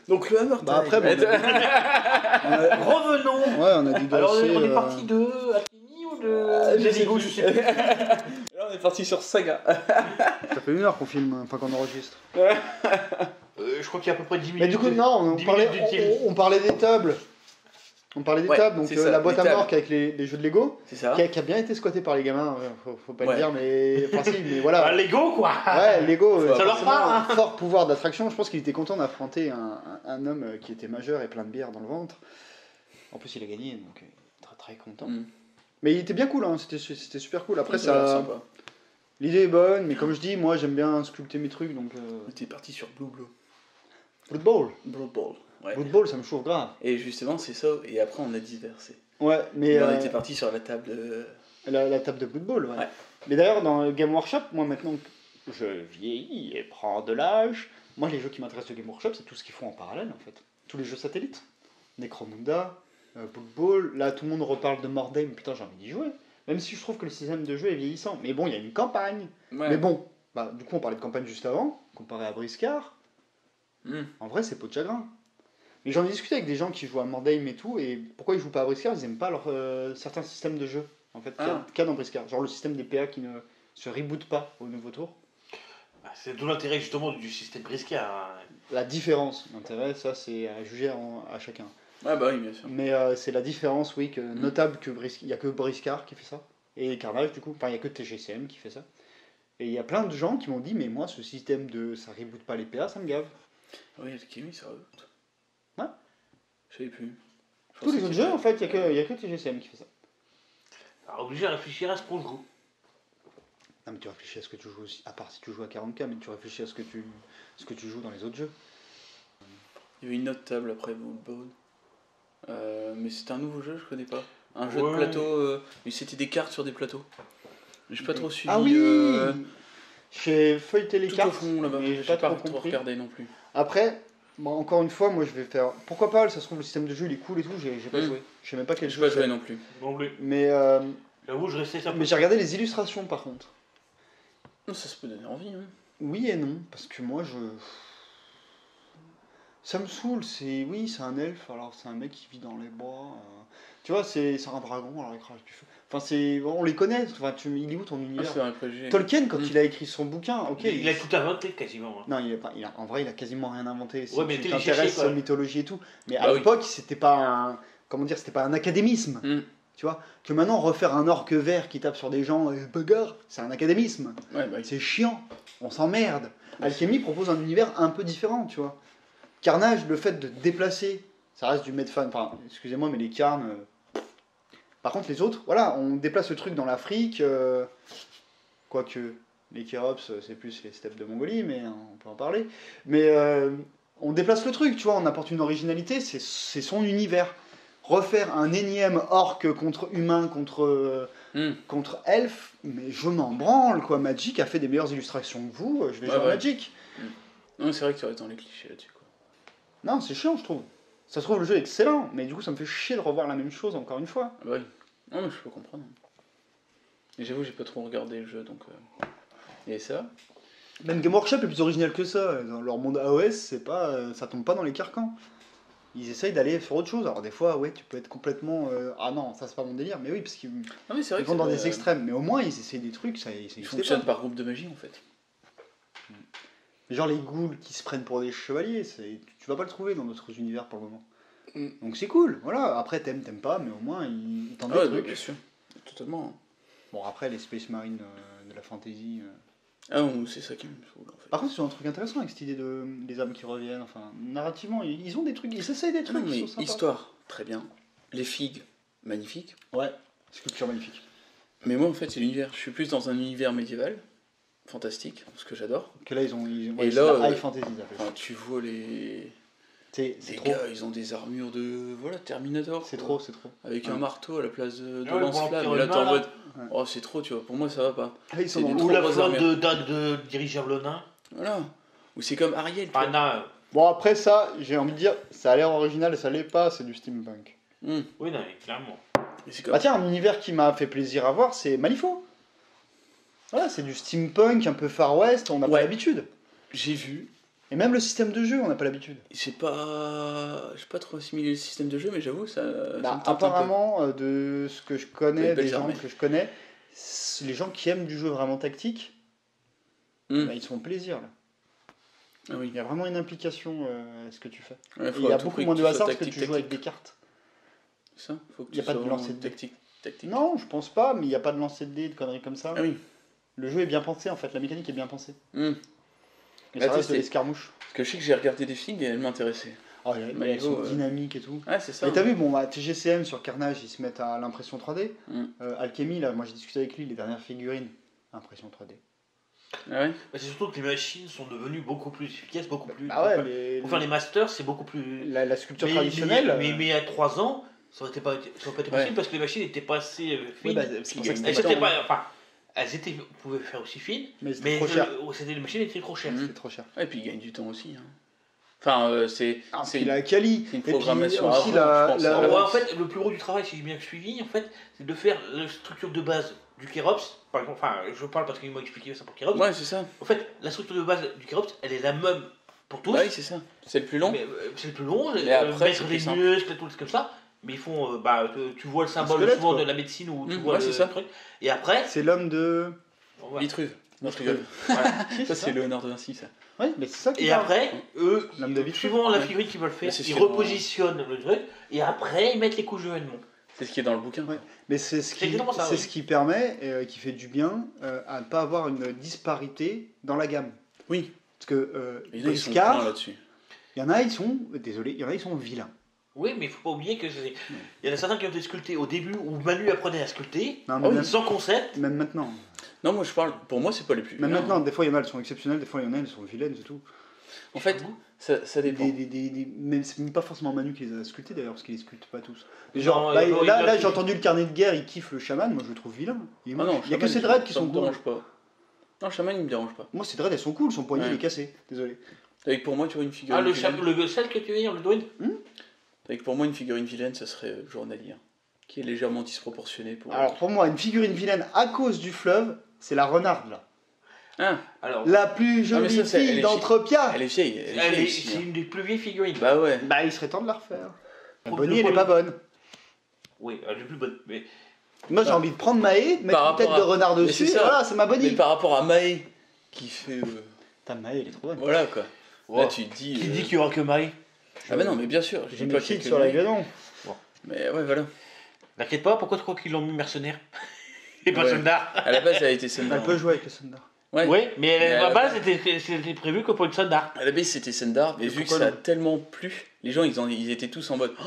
Donc le Hammer Bah après, bon, on a- Revenons. Ouais, on a dit Alors, on est parti de Athénie ou de. plus. je sais plus. Là, on est parti sur Saga. Ça fait une heure qu'on filme, enfin qu'on enregistre. Euh, je crois qu'il y a à peu près 10 minutes. Mais du coup, non, on, 10 parlait, on, on parlait des tables. On parlait des Ouais, tables, donc euh, ça, la boîte à marque avec les, les jeux de Lego, ça qui a, qui a bien été squattée par les gamins, euh, faut, faut pas Ouais. le dire, mais. Enfin, si, mais Bah, voilà. Lego quoi. Ouais, Lego, Ça leur parle, hein. un fort pouvoir d'attraction. Je pense qu'il était content d'affronter un, un- un homme qui était majeur et plein de bière dans le ventre. En plus, il a gagné, donc euh, très très content. Hmm. Mais il était bien cool, hein, c'était super cool. Après, Ça l'idée est bonne, mais comme je dis, moi j'aime bien sculpter mes trucs, donc. Euh, On était parti sur Blue Blue. Blood Bowl. Blue Ball. Ouais. Ça me chauffe grave. Et justement, c'est ça. Et après, on a dispersé. Ouais, mais. Et on euh, était parti sur la table. de- La, la table de Blood Bowl, ouais. Ouais. Mais d'ailleurs, dans Game Workshop, moi maintenant, je vieillis et prends de l'âge. Moi, les jeux qui m'intéressent de Game Workshop, c'est tout ce qu'ils font en parallèle, en fait. Tous les jeux satellites. Necromunda, euh. Là, tout le monde reparle de Mordheim. Putain, j'ai envie d'y jouer. Même si je trouve que le système de jeu est vieillissant. Mais bon, il y a une campagne. Ouais. Mais bon, bah, du coup, on parlait de campagne juste avant, comparé à Briscard. Hmm. En vrai, c'est peau de chagrin. Mais j'en ai discuté avec des gens qui jouent à Mordheim et tout, et pourquoi ils jouent pas à Briscard? Ils aiment pas leur, euh, certains systèmes de jeu, en fait, qu'il y a- Ah. qu'il y a dans Briscard. Genre le système des PA qui ne se reboot pas au nouveau tour. Bah, C'est tout l'intérêt justement du système briscard. hein. La différence d'intérêt, ça c'est à juger à chacun. Ah bah oui, bien sûr. Mais euh, c'est la différence, oui, que Mm. notable que Bris- il y a que Briscard qui fait ça. Et Carnage, du coup. Enfin, il y a que TGCM qui fait ça. Et il y a plein de gens qui m'ont dit, mais moi, ce système de ça reboot pas les PA, ça me gave. Oui, Alchemy, ça. Je savais plus. Je Tous les autres jeux, en fait, il y a que- y a que TGCM qui fait ça. Alors, obligé à réfléchir à ce qu'on joue. Non, mais tu réfléchis à ce que tu joues aussi, à part si tu joues à 40k, mais tu réfléchis à ce que tu, ce que tu joues dans les autres jeux. Il y avait une autre table après Bloodborne. Euh, mais c'était un nouveau jeu, je connais pas. Un jeu Ouais. de plateau, euh, mais c'était des cartes sur des plateaux. J'ai pas trop suivi. Ah oui euh, J'ai feuilleté les tout cartes, au fond là-bas, mais j'ai j'ai pas, pas, trop trop compris. regardé non plus. Après, bon, encore une fois, moi je vais faire. Pourquoi pas Ça se trouve, le système de jeu il est cool et tout, j'ai j'ai pas Mm. joué. Je sais même pas quel Je jeu pas c'est. joué non plus. Non plus. Mais, euh, J'avoue, je restais ça. mais j'ai regardé les illustrations par contre. Ça se peut donner envie. Hein. Oui et non, parce que moi je. Ça me saoule, c'est. Oui, c'est un elfe, alors c'est un mec qui vit dans les bois. euh, Tu vois, c'est c'est un dragon, alors il crache du feu. Enfin, c'est. On les connaît, enfin, tu... il est où ton Ah, univers un. Tolkien, quand Mm. il a écrit son bouquin, ok. Il, il a tout inventé quasiment. hein. Non, il a pas, il a- en vrai, il a quasiment rien inventé. Si Ouais, mais tu t'intéresses aux mythologies et tout. Mais à Bah oui. l'époque, c'était pas un. Comment dire, c'était pas un académisme. Mm. Tu vois Que maintenant, refaire un orque vert qui tape sur des gens, euh, bagarre, c'est un académisme. Ouais, bah, C'est chiant. On s'emmerde. Ouais, Alchemy propose un univers un peu différent, tu vois. Carnage, le fait de déplacer, ça reste du Medfan. Enfin, excusez-moi, mais les carnes. Par contre, les autres, voilà, on déplace le truc dans l'Afrique. euh, Quoique, les Kérops, euh, c'est plus les steppes de Mongolie, mais hein, on peut en parler. Mais euh, on déplace le truc, tu vois, on apporte une originalité, c'est son univers. Refaire un énième orc contre humain, contre, Hmm. contre elfe, mais je m'en branle, quoi. Magic a fait des meilleures illustrations que vous, je vais Ouais, jouer ouais. Magic. Non, c'est vrai que tu restes dans les clichés là-dessus. Quoi. Non, c'est chiant, je trouve. Ça se trouve, le jeu est excellent, mais du coup, ça me fait chier de revoir la même chose encore une fois. Ah bah oui. Non, mais je peux comprendre. Et j'avoue, j'ai pas trop regardé le jeu donc. euh, Et ça Même Game Workshop est plus original que ça. Dans leur monde AOS, c'est pas, euh, ça tombe pas dans les carcans. Ils essayent d'aller sur autre chose. Alors des fois, ouais, tu peux être complètement. euh, ah non, ça c'est pas mon délire. Mais oui, parce qu'ils Non, mais c'est vrai ils que vont dans des euh, extrêmes. Mais au moins, ils essayent des trucs, ça, ça Ils fonctionnent pas. par groupe de magie en fait. Genre les ghouls qui se prennent pour des chevaliers, c'est- tu vas pas le trouver dans d'autres univers pour le moment. Mm. Donc c'est cool. Voilà. Après, t'aimes, t'aimes pas, mais au moins, ils, tentent Ah ouais, des trucs. bien sûr. Totalement. Bon, après, les Space Marines euh, de la fantasy. euh. Ah non, c'est ça qui me saoule en fait. Par contre, ont un truc intéressant avec cette idée de les âmes qui reviennent. Enfin, narrativement, ils ont des trucs, ils essayent des Ah trucs non, qui mais sont sympas. histoire, très bien. Les figues, magnifique. Ouais, sculpture magnifique. Mais moi en fait, c'est l'univers. Je suis plus dans un univers médiéval, fantastique, ce que j'adore. Que là, ils ont. Ils, Et ouais, c'est là, la euh, high fantasy. Enfin, tu vois les. C'est trop. gars, ils ont des armures de. Voilà, Terminator. C'est trop, c'est trop. Avec Ouais. un marteau à la place de, de Ouais, lance-flamme. Et là, t'es en humain, mode. là. Oh, c'est trop, tu vois. Pour moi, ça va pas. Ah, ils sont le- Ou la flotte de dagues de dirigeable nain. Voilà. Ou c'est comme Ariel. vois. nain. Bon, après ça, j'ai envie de dire, ça a l'air original et ça l'est pas, c'est du steampunk. Hmm. Oui, non, mais clairement. Comme. Bah tiens, un univers qui m'a fait plaisir à voir, c'est Malifaux. Voilà, c'est du steampunk, un peu Far West, on n'a pas l'habitude. J'ai vu. Et même le système de jeu, on n'a pas l'habitude. J'ai pas. J'ai pas trop assimilé le système de jeu, mais j'avoue, ça. Bah, apparemment, euh, de ce que je connais, Des gens armées. que je connais, les gens qui aiment du jeu vraiment tactique, Hmm. bah, ils se font plaisir. Là. Ah oui. Il y a vraiment une implication euh, à ce que tu fais. Ouais, il y a beaucoup moins de hasard parce que tu tactique, joues avec des cartes. Ça Faut que Il y a pas de lancer de dés. tactique. Tactique. Non, je pense pas, mais il n'y a pas de lancer de dés, de conneries comme ça. Ah oui. Le jeu est bien pensé en fait, la mécanique est bien pensée. Hmm. Mais Bah, ça reste l'escarmouche. Parce que je sais que j'ai regardé des figues et elles m'intéressaient. Oh, elles- Mais elles sont euh, dynamiques et tout. Ouais, c'est ça. Et t'as vu, bon, bah, TGCM sur Carnage, ils se mettent à l'impression 3D. Mm. Euh, Alchemy, là, moi j'ai discuté avec lui, les dernières figurines, impression 3D. Ah ouais Bah, c'est surtout que les machines sont devenues beaucoup plus efficaces, beaucoup plus. Ah ouais, les- pour faire les masters, c'est beaucoup plus. la, la sculpture mais, traditionnelle. Mais, mais, euh, mais il y a 3 ans, ça aurait, été pas, été- ça aurait pas été Ouais. possible parce que les machines n'étaient pas assez euh, fines. bah, c'est pour ça que c'était pas- étaient pas- enfin, elles étaient, on pouvait faire aussi fines, Mais c'était trop cher. le- c'était les machines étaient trop chères. C'était trop cher. Et puis il gagne du temps aussi. hein. Enfin, euh, c'est. Ah, c'est la quali. c'est une Et puis programmation aussi avant, la, je pense, la- à Alors, la en fait, le plus gros du travail, si j'ai bien suivi, en fait, c'est de faire la structure de base du Kerops. Par exemple, enfin, je parle parce qu'ils m'ont expliqué ça pour Kerops. Ouais, c'est ça. En fait, la structure de base du Kerops, elle est la même pour tous. Bah oui, c'est ça. C'est le plus long. mais euh, c'est le plus long. Mais euh, après, mettre c'est des plus simple. muscles tout comme ça. Mais ils font, euh, bah, euh, tu vois le symbole souvent quoi. de la médecine ou tu Mhm, vois ouais, le ça. truc. Et après, C'est l'homme de. Vitruve. Non, je rigole. Voilà. Ça, c'est Léonard de Vinci, ça. Ouais, mais c'est ça qui Et parle. après, eux, Vitruve. suivant la figurine qu'ils veulent faire, ils repositionnent le truc. Et après, ils mettent les couches de vêtements. C'est ce qui est dans le bouquin. Ouais. Mais c'est ce qui, exactement ça, c'est oui. ce qui permet, euh, qui fait du bien, euh, à ne pas avoir une disparité dans la gamme. Oui. Parce que euh, ils pleins là-dessus. il y en a, ils sont, désolé, il y en a, ils sont vilains. Oui, mais il faut pas oublier que c'est- il y en a certains qui ont été sculptés au début où Manu apprenait à sculpter, Non, mais oui, même, sans concept. même maintenant. Non, moi je parle. Pour moi, c'est pas les plus. Même maintenant, des fois, il y en a, elles sont exceptionnelles, des fois, il y en a, elles sont vilaines, c'est tout. En fait, ça, ça dépend. Des, des, des, des- mais c'est même pas forcément Manu qui les a sculptés d'ailleurs, parce qu'il les sculpte pas tous. Non, Genre, il là, il j'ai entendu le carnet de guerre, il kiffe le chaman, moi je le trouve vilain. Il, est Ah moche. non, il y a que ces dreads qui ça sont me cool. dérange pas. Non, Shaman, il me dérange pas. Moi, ces dreads, elles sont cool, son poignet Ouais. il est cassé, désolé. Avec pour moi, tu vois, une figurine Ah, le, cha- le celle que tu veux dire, le druide Avec pour moi, une figurine vilaine, ça serait euh, journalier. Qui est légèrement disproportionnée pour. Alors pour moi, une figurine vilaine à cause du fleuve, c'est la renarde là. Ah, Alors, La plus Ah, mais jolie ça, c'est- elle fille elle est vieille. Elle est elle vieille c'est hein. une des plus vieilles figurines. Bah ouais. Bah, il serait temps de la refaire. La Bonnie, que elle est pas bonne. Oui, elle est plus bonne. Mais Moi, j'ai Bah, envie de prendre Maë, mettre par une tête de renard Mais dessus, c'est et ça. voilà, c'est ma Mais Bonnie. par rapport à Maë, qui fait. euh, Putain, Maë, elle est trop bonne. Voilà quoi. Là, tu te dis. qui euh, dit qu'il y aura que Marie Ah, bah non, mais bien sûr. J'ai pas que sur la gueule. Mais ouais, voilà. T'inquiète pas, pourquoi tu crois qu'ils l'ont mis mercenaire Et pas Ouais. soldat À la base, elle a été Sendar. Elle peut jouer avec le Sundar. Ouais. Oui, mais Mais à la base, c'était c'était prévu que pour une soldat. À la base, c'était Sendar, mais vu que ça a non tellement plu, les gens ils, en- ils étaient tous en mode Oh,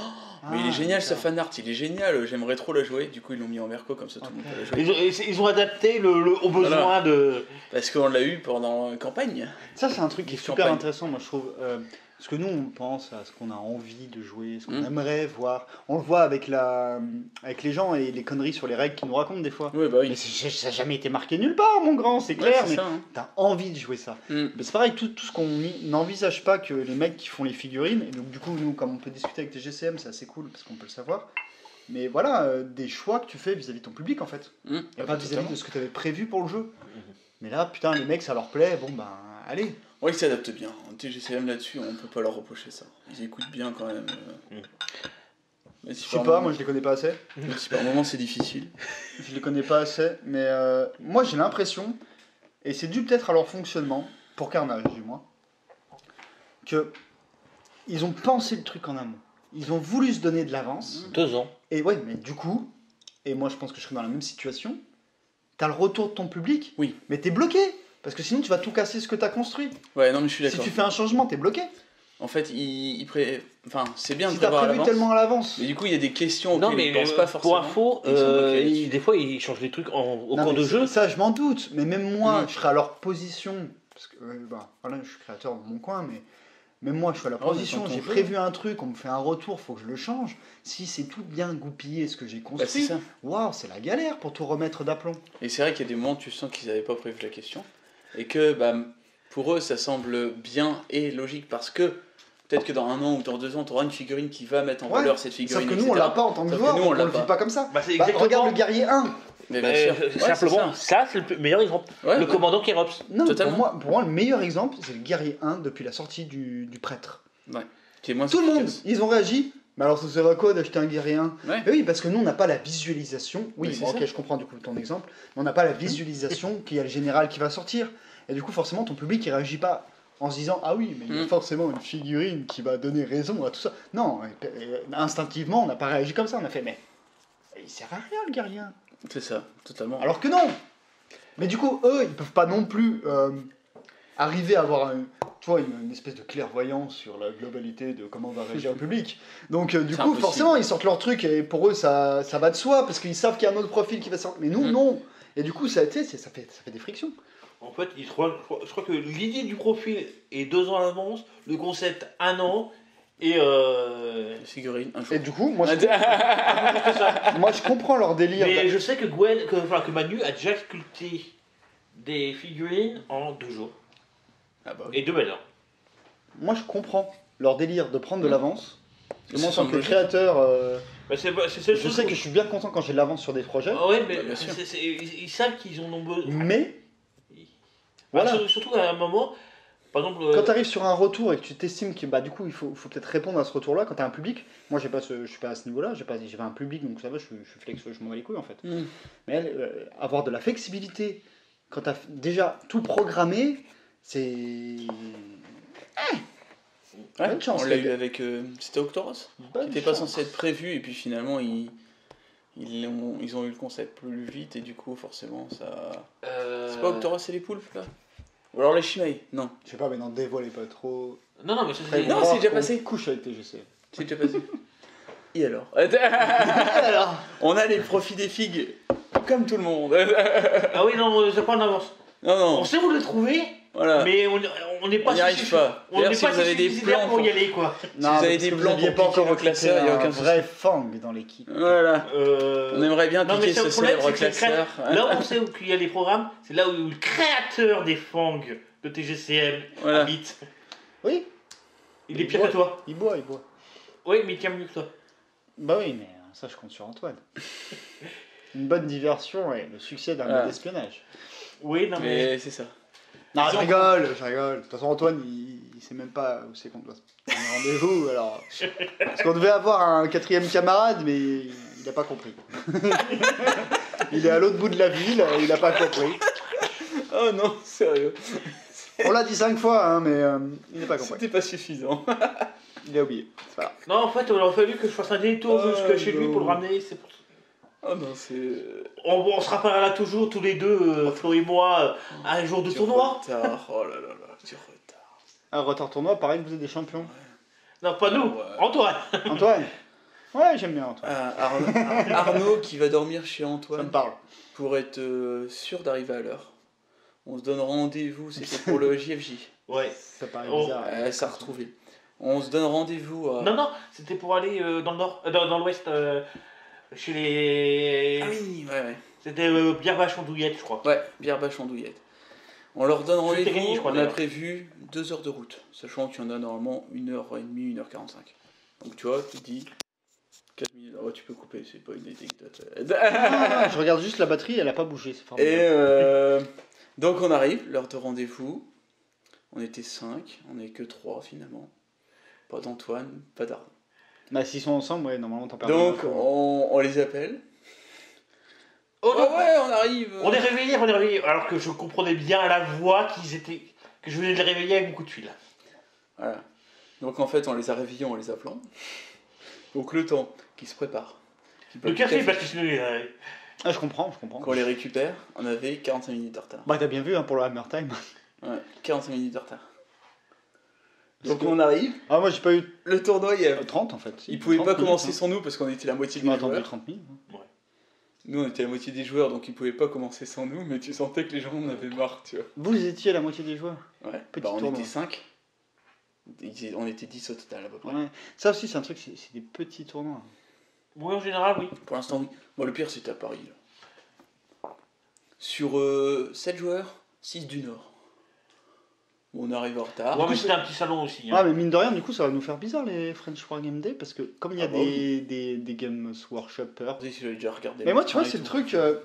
Mais il est Ah, génial ce fan art, il est génial, j'aimerais trop la jouer. Du coup, ils l'ont mis en Merco, comme ça tout le monde peut la jouer. Ils ont, ils ont adapté le, besoins Voilà. de. Parce qu'on l'a eu pendant la campagne. Ça, c'est un truc qui est super intéressant, moi je trouve. euh, parce que nous, on pense à ce qu'on a envie de jouer, ce qu'on Mm. aimerait voir. On le voit avec, la, avec les gens et les conneries sur les règles qu'ils nous racontent des fois. Ouais, bah Mais oui. c'est- ça n'a jamais été marqué nulle part, mon grand, c'est Ouais, clair. c'est mais hein. t'as envie de jouer ça. Mm. Mais c'est pareil, tout, tout ce qu'on n'envisage pas que les mecs qui font les figurines, et donc du coup, nous, comme on peut discuter avec tes GCM, c'est assez cool parce qu'on peut le savoir. Mais voilà, euh, des choix que tu fais vis-à-vis de ton public en fait. Mm. Et pas vis-à-vis totalement. de ce que tu avais prévu pour le jeu. Mais là, putain, les mecs, ça leur plaît, bon ben, allez. Ouais, ils s'adaptent bien. TGCM là-dessus, on peut pas leur reprocher ça. Ils écoutent bien quand même. euh. Mm. Mais si Je sais pas, moment- moi je les connais pas assez. même si par moment c'est difficile. Je les connais pas assez, mais euh, moi j'ai l'impression, et c'est dû peut-être à leur fonctionnement, pour Carnage du moins, que ils ont pensé le truc en amont. Ils ont voulu se donner de l'avance. Deux ans. Et ouais, mais du coup, et moi je pense que je serais dans la même situation, t'as le retour de ton public, Oui. mais t'es bloqué. Parce que sinon tu vas tout casser ce que t'as construit. Ouais, non, mais je suis Si d'accord. tu fais un changement, t'es bloqué. En fait, ils, ils pré... Enfin, c'est bien Si de t'as prévoir à prévu tellement à l'avance. Mais du coup, il y a des questions Non, auxquelles mais ils pensent euh, pas forcément. pour info, euh, des fois ils changent des trucs en, au Non, cours de jeu. Ça, je m'en doute. Mais même moi, je serais à leur position. Parce que, euh, bah, voilà, je suis créateur dans mon coin, mais même moi, je suis à leur Ah, position. J'ai prévu un truc, on me fait un retour, faut que je le change. Si c'est tout bien goupillé, ce que j'ai Bah, c'est construit, ça. waouh, c'est la galère pour tout remettre d'aplomb. Et c'est vrai qu'il y a des moments où tu sens qu'ils n'avaient pas prévu la question. Et que bah, pour eux, ça semble bien et logique parce que peut-être que dans un an ou dans deux ans, tu auras une figurine qui va mettre en Ouais, valeur cette figurine. Sauf que nous, on etc. l'a pas en tant que Sauf que joueur, nous, on on, l'a le pas. vit pas comme ça. Bah, Bah, regarde le guerrier 1. Mais Bah, bien sûr. euh, Ouais, simplement, ça. ça, c'est le meilleur exemple. Ouais, le ouais. commandant Kérops. Non, pour moi, pour moi, le meilleur exemple, c'est le guerrier 1 depuis la sortie du, du prêtre. Qui est moins Tout le monde, ils ont réagi. Mais alors, ça sert à quoi d'acheter un guerrier 1 Ouais. Oui, parce que nous, on n'a pas la visualisation. Oui, bon, ok, ça. je comprends du coup ton exemple. Mais on n'a pas la visualisation qu'il y a le général qui va sortir. Et du coup, forcément, ton public, il réagit pas en se disant Ah oui, mais il y a Mm. forcément une figurine qui va donner raison à tout ça. Non, et- instinctivement, on n'a pas réagi comme ça. On a fait Mais il sert à rien le guerrier 1. C'est ça, totalement. Alors que non Mais du coup, eux, ils peuvent pas non plus euh, arriver à avoir un- une, une espèce de clairvoyance sur la globalité de comment va réagir le public. Donc, euh, du coup, impossible. forcément, ils sortent leur truc et pour eux, ça, ça va de soi parce qu'ils savent qu'il y a un autre profil qui va sortir. Mais nous, Mm. non Et du coup, ça, ça, fait, ça fait des frictions. En fait, je crois, je crois- je crois que l'idée du profil est deux ans à l'avance, le concept un an, Et euh, Les figurines, un jour. Et du coup, moi je, moi, je comprends leur délire. mais je sais que Gwen, que, enfin, que Manu a déjà sculpté des figurines en deux jours. Ah bah oui. Et deux belles. hein. Moi, je comprends leur délire de prendre de l'avance. Parce que moi, en tant que créateur, euh, Bah, c'est c'est- c'est le je sais que je suis bien content quand j'ai de l'avance sur des projets. Ah ouais, mais Bah, bien sûr. c'est- c'est- ils, ils savent qu'ils ont nombreux. Mais Voilà. Voilà. surtout à un moment, par exemple. euh, quand tu arrives sur un retour et que tu t'estimes que bah, du coup, il faut, faut peut-être répondre à ce retour-là quand tu as un public. Moi, j'ai pas ce, je suis pas à ce niveau-là. J'ai pas, j'ai pas un public, donc ça va, je, suis- je suis flex, je m'en bats les couilles en fait. Hmm. Mais euh, avoir de la flexibilité quand tu as déjà tout programmé, c'est. Ouais, Bonne chance, on l'a eu avec. euh, C'était Octoros Bonne Qui n'était pas censé être prévu, et puis finalement, ils, ils, ont, ils ont eu le concept plus vite, et du coup, forcément, ça. euh, C'est pas Octoros et les poulpes, là? Ou alors les Chimay? Non, Je sais pas, mais non, dévoilez pas trop. Non, non, mais ça c'est. Non, c'est déjà passé. Couche avec TGC. c'est déjà passé. Et alors? Alors? On a les profits des figues, comme tout le monde. Ah oui, non, on sait pas en avance. non, On non, sait où le trouver, voilà. mais on on n'est pas On n'y si- arrive pas. On n'est si pas vous avez si des plans pour y aller, quoi. vous avez des plans pour pas encore piquer le classeur, recruté y a un aucun vrai fang dans l'équipe. Voilà. Euh, On aimerait bien non, mais piquer c'est ce célèbre classeur. Là où on sait où qu'il y a les programmes, c'est là où le créateur des fangs de TGCM Voilà. habite. Oui, Il est Il pire boit. que toi. il boit, il boit. Oui, mais il tient mieux que toi. Bah oui, mais euh, ça, je compte sur Antoine. Une bonne diversion et le succès d'un Voilà. d'espionnage. Oui, non, mais. Mais c'est ça. Non, je rigole, je rigole. De toute façon, Antoine, il, il sait même pas où c'est qu'on doit se prendre un rendez-vous. Alors, parce qu'on devait avoir un quatrième camarade, mais il n'a pas compris. il est à l'autre bout de la ville, il n'a pas compris. Oh non, sérieux. On l'a dit cinq fois, hein, mais euh, il n'a pas compris. C'était pas suffisant. Il a oublié. Non, en fait, il aurait fallu que je fasse un détour Oh, jusque chez lui pour le ramener. c'est pour- Oh non, c'est. On, on sera pas là toujours, tous les deux, euh, Flo et moi, euh, à un jour de tournoi. retard. Oh là là là, du retard. Un retard tournoi, pareil que vous êtes des champions. Non, pas nous, Ouais. Antoine. Antoine Ouais, j'aime bien Antoine. Ah, Arnaud, Arnaud qui va dormir chez Ça me Antoine parle. pour être euh, sûr d'arriver à l'heure. On se donne rendez-vous, c'était pour le JFJ. Ouais. Ça paraît Oh. bizarre. Euh, ça a retrouvé. On se donne rendez-vous à. Non, non, c'était pour aller euh, dans le nord, euh, dans, dans l'ouest, euh, chez les. Ah oui, ouais, ouais. C'était euh, Andouillette, je crois. Ouais, bière bâche andouillette. On leur donne rendez-vous, on a prévu 2 heures de route, sachant qu'il y en a normalement 1h30, 1h45. Donc tu vois, tu te dis 4 minutes, oh, tu peux couper, c'est pas une anecdote. Ah, je regarde juste la batterie, elle a pas bougé. C'est Et euh, donc on arrive, l'heure de rendez-vous. On était 5, on n'est que 3 finalement. Pas d'Antoine, pas d'Arnaud. Bah, s'ils sont ensemble, ouais, normalement, t'en perds Donc pas. on, on les appelle. Oh ouais, non, ouais, on arrive. On est réveillés, on est réveillés, alors que je comprenais bien à la voix qu'ils étaient. que je venais de les réveiller avec mon coup de fil. Voilà. Donc en fait, on les a réveillés en les appelant. Donc le temps qu'ils se préparent. qu'ils Le café, parce que euh, Ah, je comprends, je comprends. Qu'on les récupère, on avait 45 minutes de retard. Bah, t'as bien vu hein, pour le Hammer Time. Ouais, 45 minutes de retard. Donc on arrive, Ah, moi, j'ai pas eu le tournoi, il, y a- euh, 30 en fait. il pouvait 30 pas commencer hein. sans nous parce qu'on était la moitié des joueurs. 30 minutes. hein. Nous, on était la moitié des joueurs, donc ils pouvaient pas commencer sans nous, mais tu sentais que les gens en avaient marre, tu vois. Vous étiez la moitié des joueurs. Ouais, Petit bah, on tournoi. était 5. On était 10 au total à peu près. Ouais. Ça aussi, c'est un truc, c'est des petits tournois. Oui, en général, oui. Pour l'instant, oui. Bon, le pire, c'était à Paris. là. Sur 7 joueurs, 6 du Nord. On arrive en retard. ouais, mais c'était un petit salon aussi. hein. Ah, mais mine de rien, du coup, ça va nous faire bizarre les French War Game Day parce que comme il y a Ah des, des, des Games Workshoppers. Si j'avais déjà regardé. Mais moi, tu vois, c'est le truc. euh,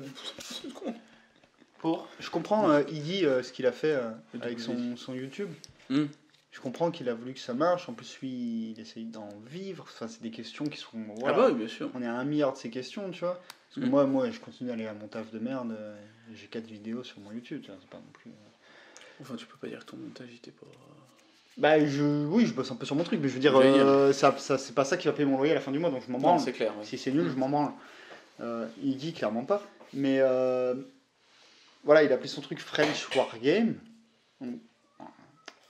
Pour je comprends euh, Iggy euh, ce qu'il a fait euh, avec son, son YouTube. Hmm. Je comprends qu'il a voulu que ça marche. En plus, lui, il essaye d'en vivre. Enfin, c'est des questions qui sont. Voilà. Ah bah oui, bien sûr. On est à un milliard de ces questions, tu vois. Parce que Mm. moi, moi, je continue d'aller à mon taf de merde. J'ai quatre vidéos sur mon YouTube, tu vois, c'est pas non plus. Euh. Enfin, tu peux pas dire que ton montage était pas. Bah, je, oui, je bosse un peu sur mon truc, mais je veux dire, euh, ça, ça, c'est pas ça qui va payer mon loyer à la fin du mois, donc je m'en Non, branle. c'est clair. ouais. Si c'est nul, je m'en branle. Euh, il dit clairement pas. Mais euh, voilà, il a appelé son truc French War Game.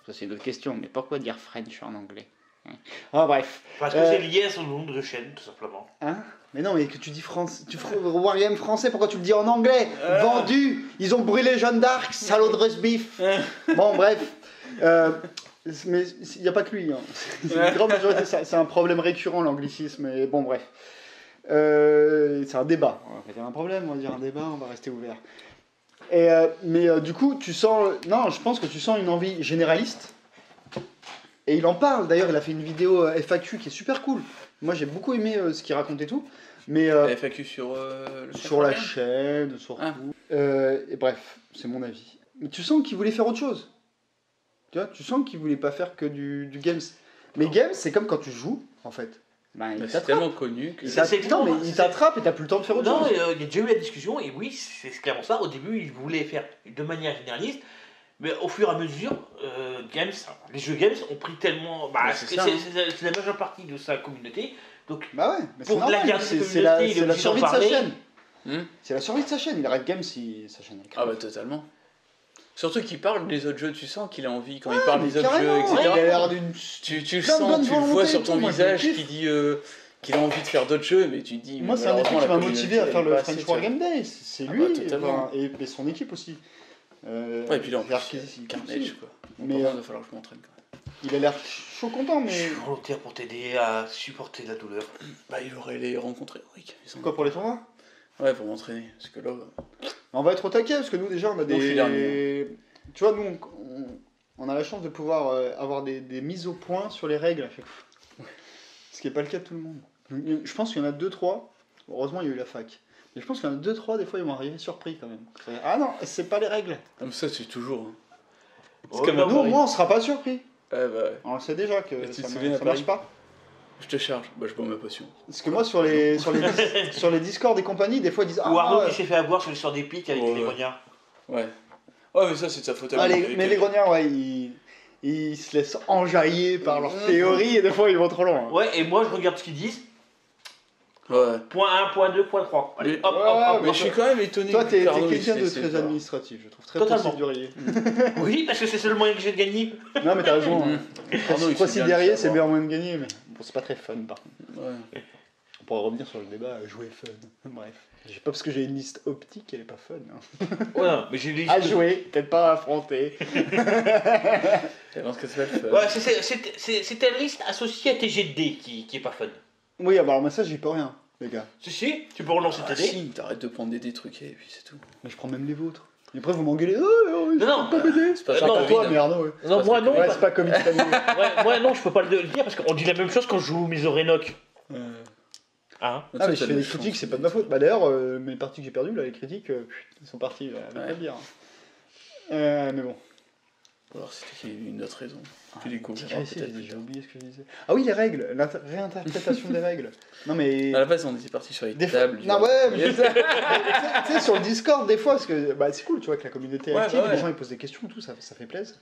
Ça, c'est une autre question, mais pourquoi dire French en anglais hein? Ah, bref. Parce que Euh, c'est lié à son nom de chaîne, tout simplement. Hein? Mais non, mais que tu dis France, tu Wargame français, pourquoi tu le dis en anglais? Euh. Vendu Ils ont brûlé Jeanne d'Arc, salaud de roast beef Bon, bref. Euh, Mais il n'y a pas que lui. Hein. C'est c'est c'est un problème récurrent l'anglicisme. Et bon, bref. Euh, c'est un débat. On va pas dire un problème, on va dire un débat, on va rester ouvert. Et, euh, mais euh, du coup, tu sens. Non, je pense que tu sens une envie généraliste. Et il en parle. D'ailleurs, il a fait une vidéo euh, FAQ qui est super cool. Moi, j'ai beaucoup aimé euh, ce qu'il racontait tout. Mais euh, FAQ sur euh, le sur la chaîne, sur Ah. tout. Euh, et bref, c'est mon avis. Mais tu sens qu'il voulait faire autre chose. Tu vois, tu sens qu'il voulait pas faire que du, du games. Mais games, c'est comme quand tu joues, en fait. Ben, Bah, il c'est tellement connu que. Il c'est Non, mais exactement- il t'attrape et t'as plus le temps de faire autre Non, chose. euh, il y a déjà eu la discussion, et oui, c'est clairement ça. Au début, ils voulaient faire de manière généraliste, mais au fur et à mesure, euh, Games, les jeux Games ont pris tellement. Bah, c'est c'est- hein. c'est- la majeure partie de sa communauté. Donc, Bah ouais, mais c'est Pour normal. la garder C'est la, la survie de sa chaîne. Hmm C'est la survie de sa chaîne. Il arrête games si sa chaîne Ah bah totalement. Surtout qu'il parle des autres jeux, tu sens qu'il a envie quand il parle des autres jeux, etc. Il a l'air d'une. Tu, tu le sens, tu le vois sur ton visage qui dit euh, qu'il a envie de faire d'autres jeux, mais tu te dis. Moi, c'est un des trucs qui m'a motivé à faire le French War. Game Day. C'est Ah lui bah, et son équipe aussi. Euh, Ouais, et puis là, en plus, Carnage, quoi. Mais, Mais il euh, va falloir que je m'entraîne quand même. Il a l'air chaud content, je mais. suis volontaire pour t'aider à supporter la douleur. Bah, il aurait les. Ils sont- Quoi pour les tournois? Ouais, pour m'entraîner. Parce que là, euh, On va être au taquet parce que nous déjà on a je des. dernier. Tu vois, nous on, on- on a la chance de pouvoir euh, avoir des, des mises au point sur les règles à chaque fois. Ce qui n'est pas le cas de tout le monde. Je pense qu'il y en a deux trois. Heureusement il y a eu la fac. Je pense qu'il y en a deux trois des fois ils vont arriver surpris quand même. Ah non, c'est pas les règles. comme ça, c'est toujours. hein. À Nous au Paris. moins on sera pas surpris. Ouais, bah, ouais. On le sait déjà que Et tu te ça, souviens ma- à ça marche pas. Je te charge. Bah, je bois ma potion. Parce que moi sur les sur les sur les Discord des compagnies des fois ils disent Ou Arnaud ah, qui s'est fait avoir sur l'histoire des pics avec Ouais, les ouais. grognards. Ouais. Ouais, mais ça, c'est de sa faute à Ah, lui. les- Avec mais les grognards, ouais, ils, ils se laissent enjailler par leurs théories et des fois ils vont trop loin. Ouais, et moi je regarde ce qu'ils disent. Ouais. Point 1, point 2, point 3. Allez, Mais- hop, hop, Ouais, hop, Mais hop. je suis quand même étonné. Toi, t'es quelqu'un de très administratif, je trouve très Totalement. procédurier. Oui, parce que c'est le moyen que j'ai de gagner. Non, mais t'as raison. Hein. Fait Procédurier, bien c'est le le meilleur moyen de gagner, mais bon, c'est pas très fun par contre. Ouais. On pourrait revenir sur le débat, jouer fun. Bref. J'ai pas parce que j'ai une liste optique, elle est pas fun. hein. Ouais, non, mais j'ai les À jouer, peut-être pas à affronter. Ouais, c'est- ta liste associée à tes dés qui, qui est pas fun. Oui, ah bah alors moi ça, j'y peux rien, les gars. Si, si, tu peux relancer Ah, tes dés. si, t'arrêtes de prendre des dés truqués et puis c'est tout. Mais je prends même les vôtres. Et après, vous m'engueulez. Oh, oh, je Non, non, peux pas m'aider. C'est pas Euh, ça non, qu'on Pas vit, toi, mais Arnaud. Ouais, Non, moi non, Ouais, c'est pas comme une famille. ouais, moi non, je peux pas le dire parce qu'on dit la même chose quand je joue mes Orénoc. Euh, Hein Ah, mais je Ça, fais des critiques, c'est pas de ma faute. Bah d'ailleurs, euh, mes parties que j'ai perdues, là, les critiques, euh, ils sont euh, avec Ouais. la bière. Euh, mais bon. Alors c'était une autre raison. Ah, Tu découvriras peut-être j'ai tard. oublié ce que je disais. Ah oui, les règles, l'inter- réinterprétation des règles. Non mais. À la base, on était parti sur les Des tables. du Non, ouais, mais tu sais, sur le Discord, des fois, parce que bah, c'est cool, tu vois, que la communauté est Ouais, active, bah ouais. les gens ils posent des questions et tout, ça, ça fait plaisir.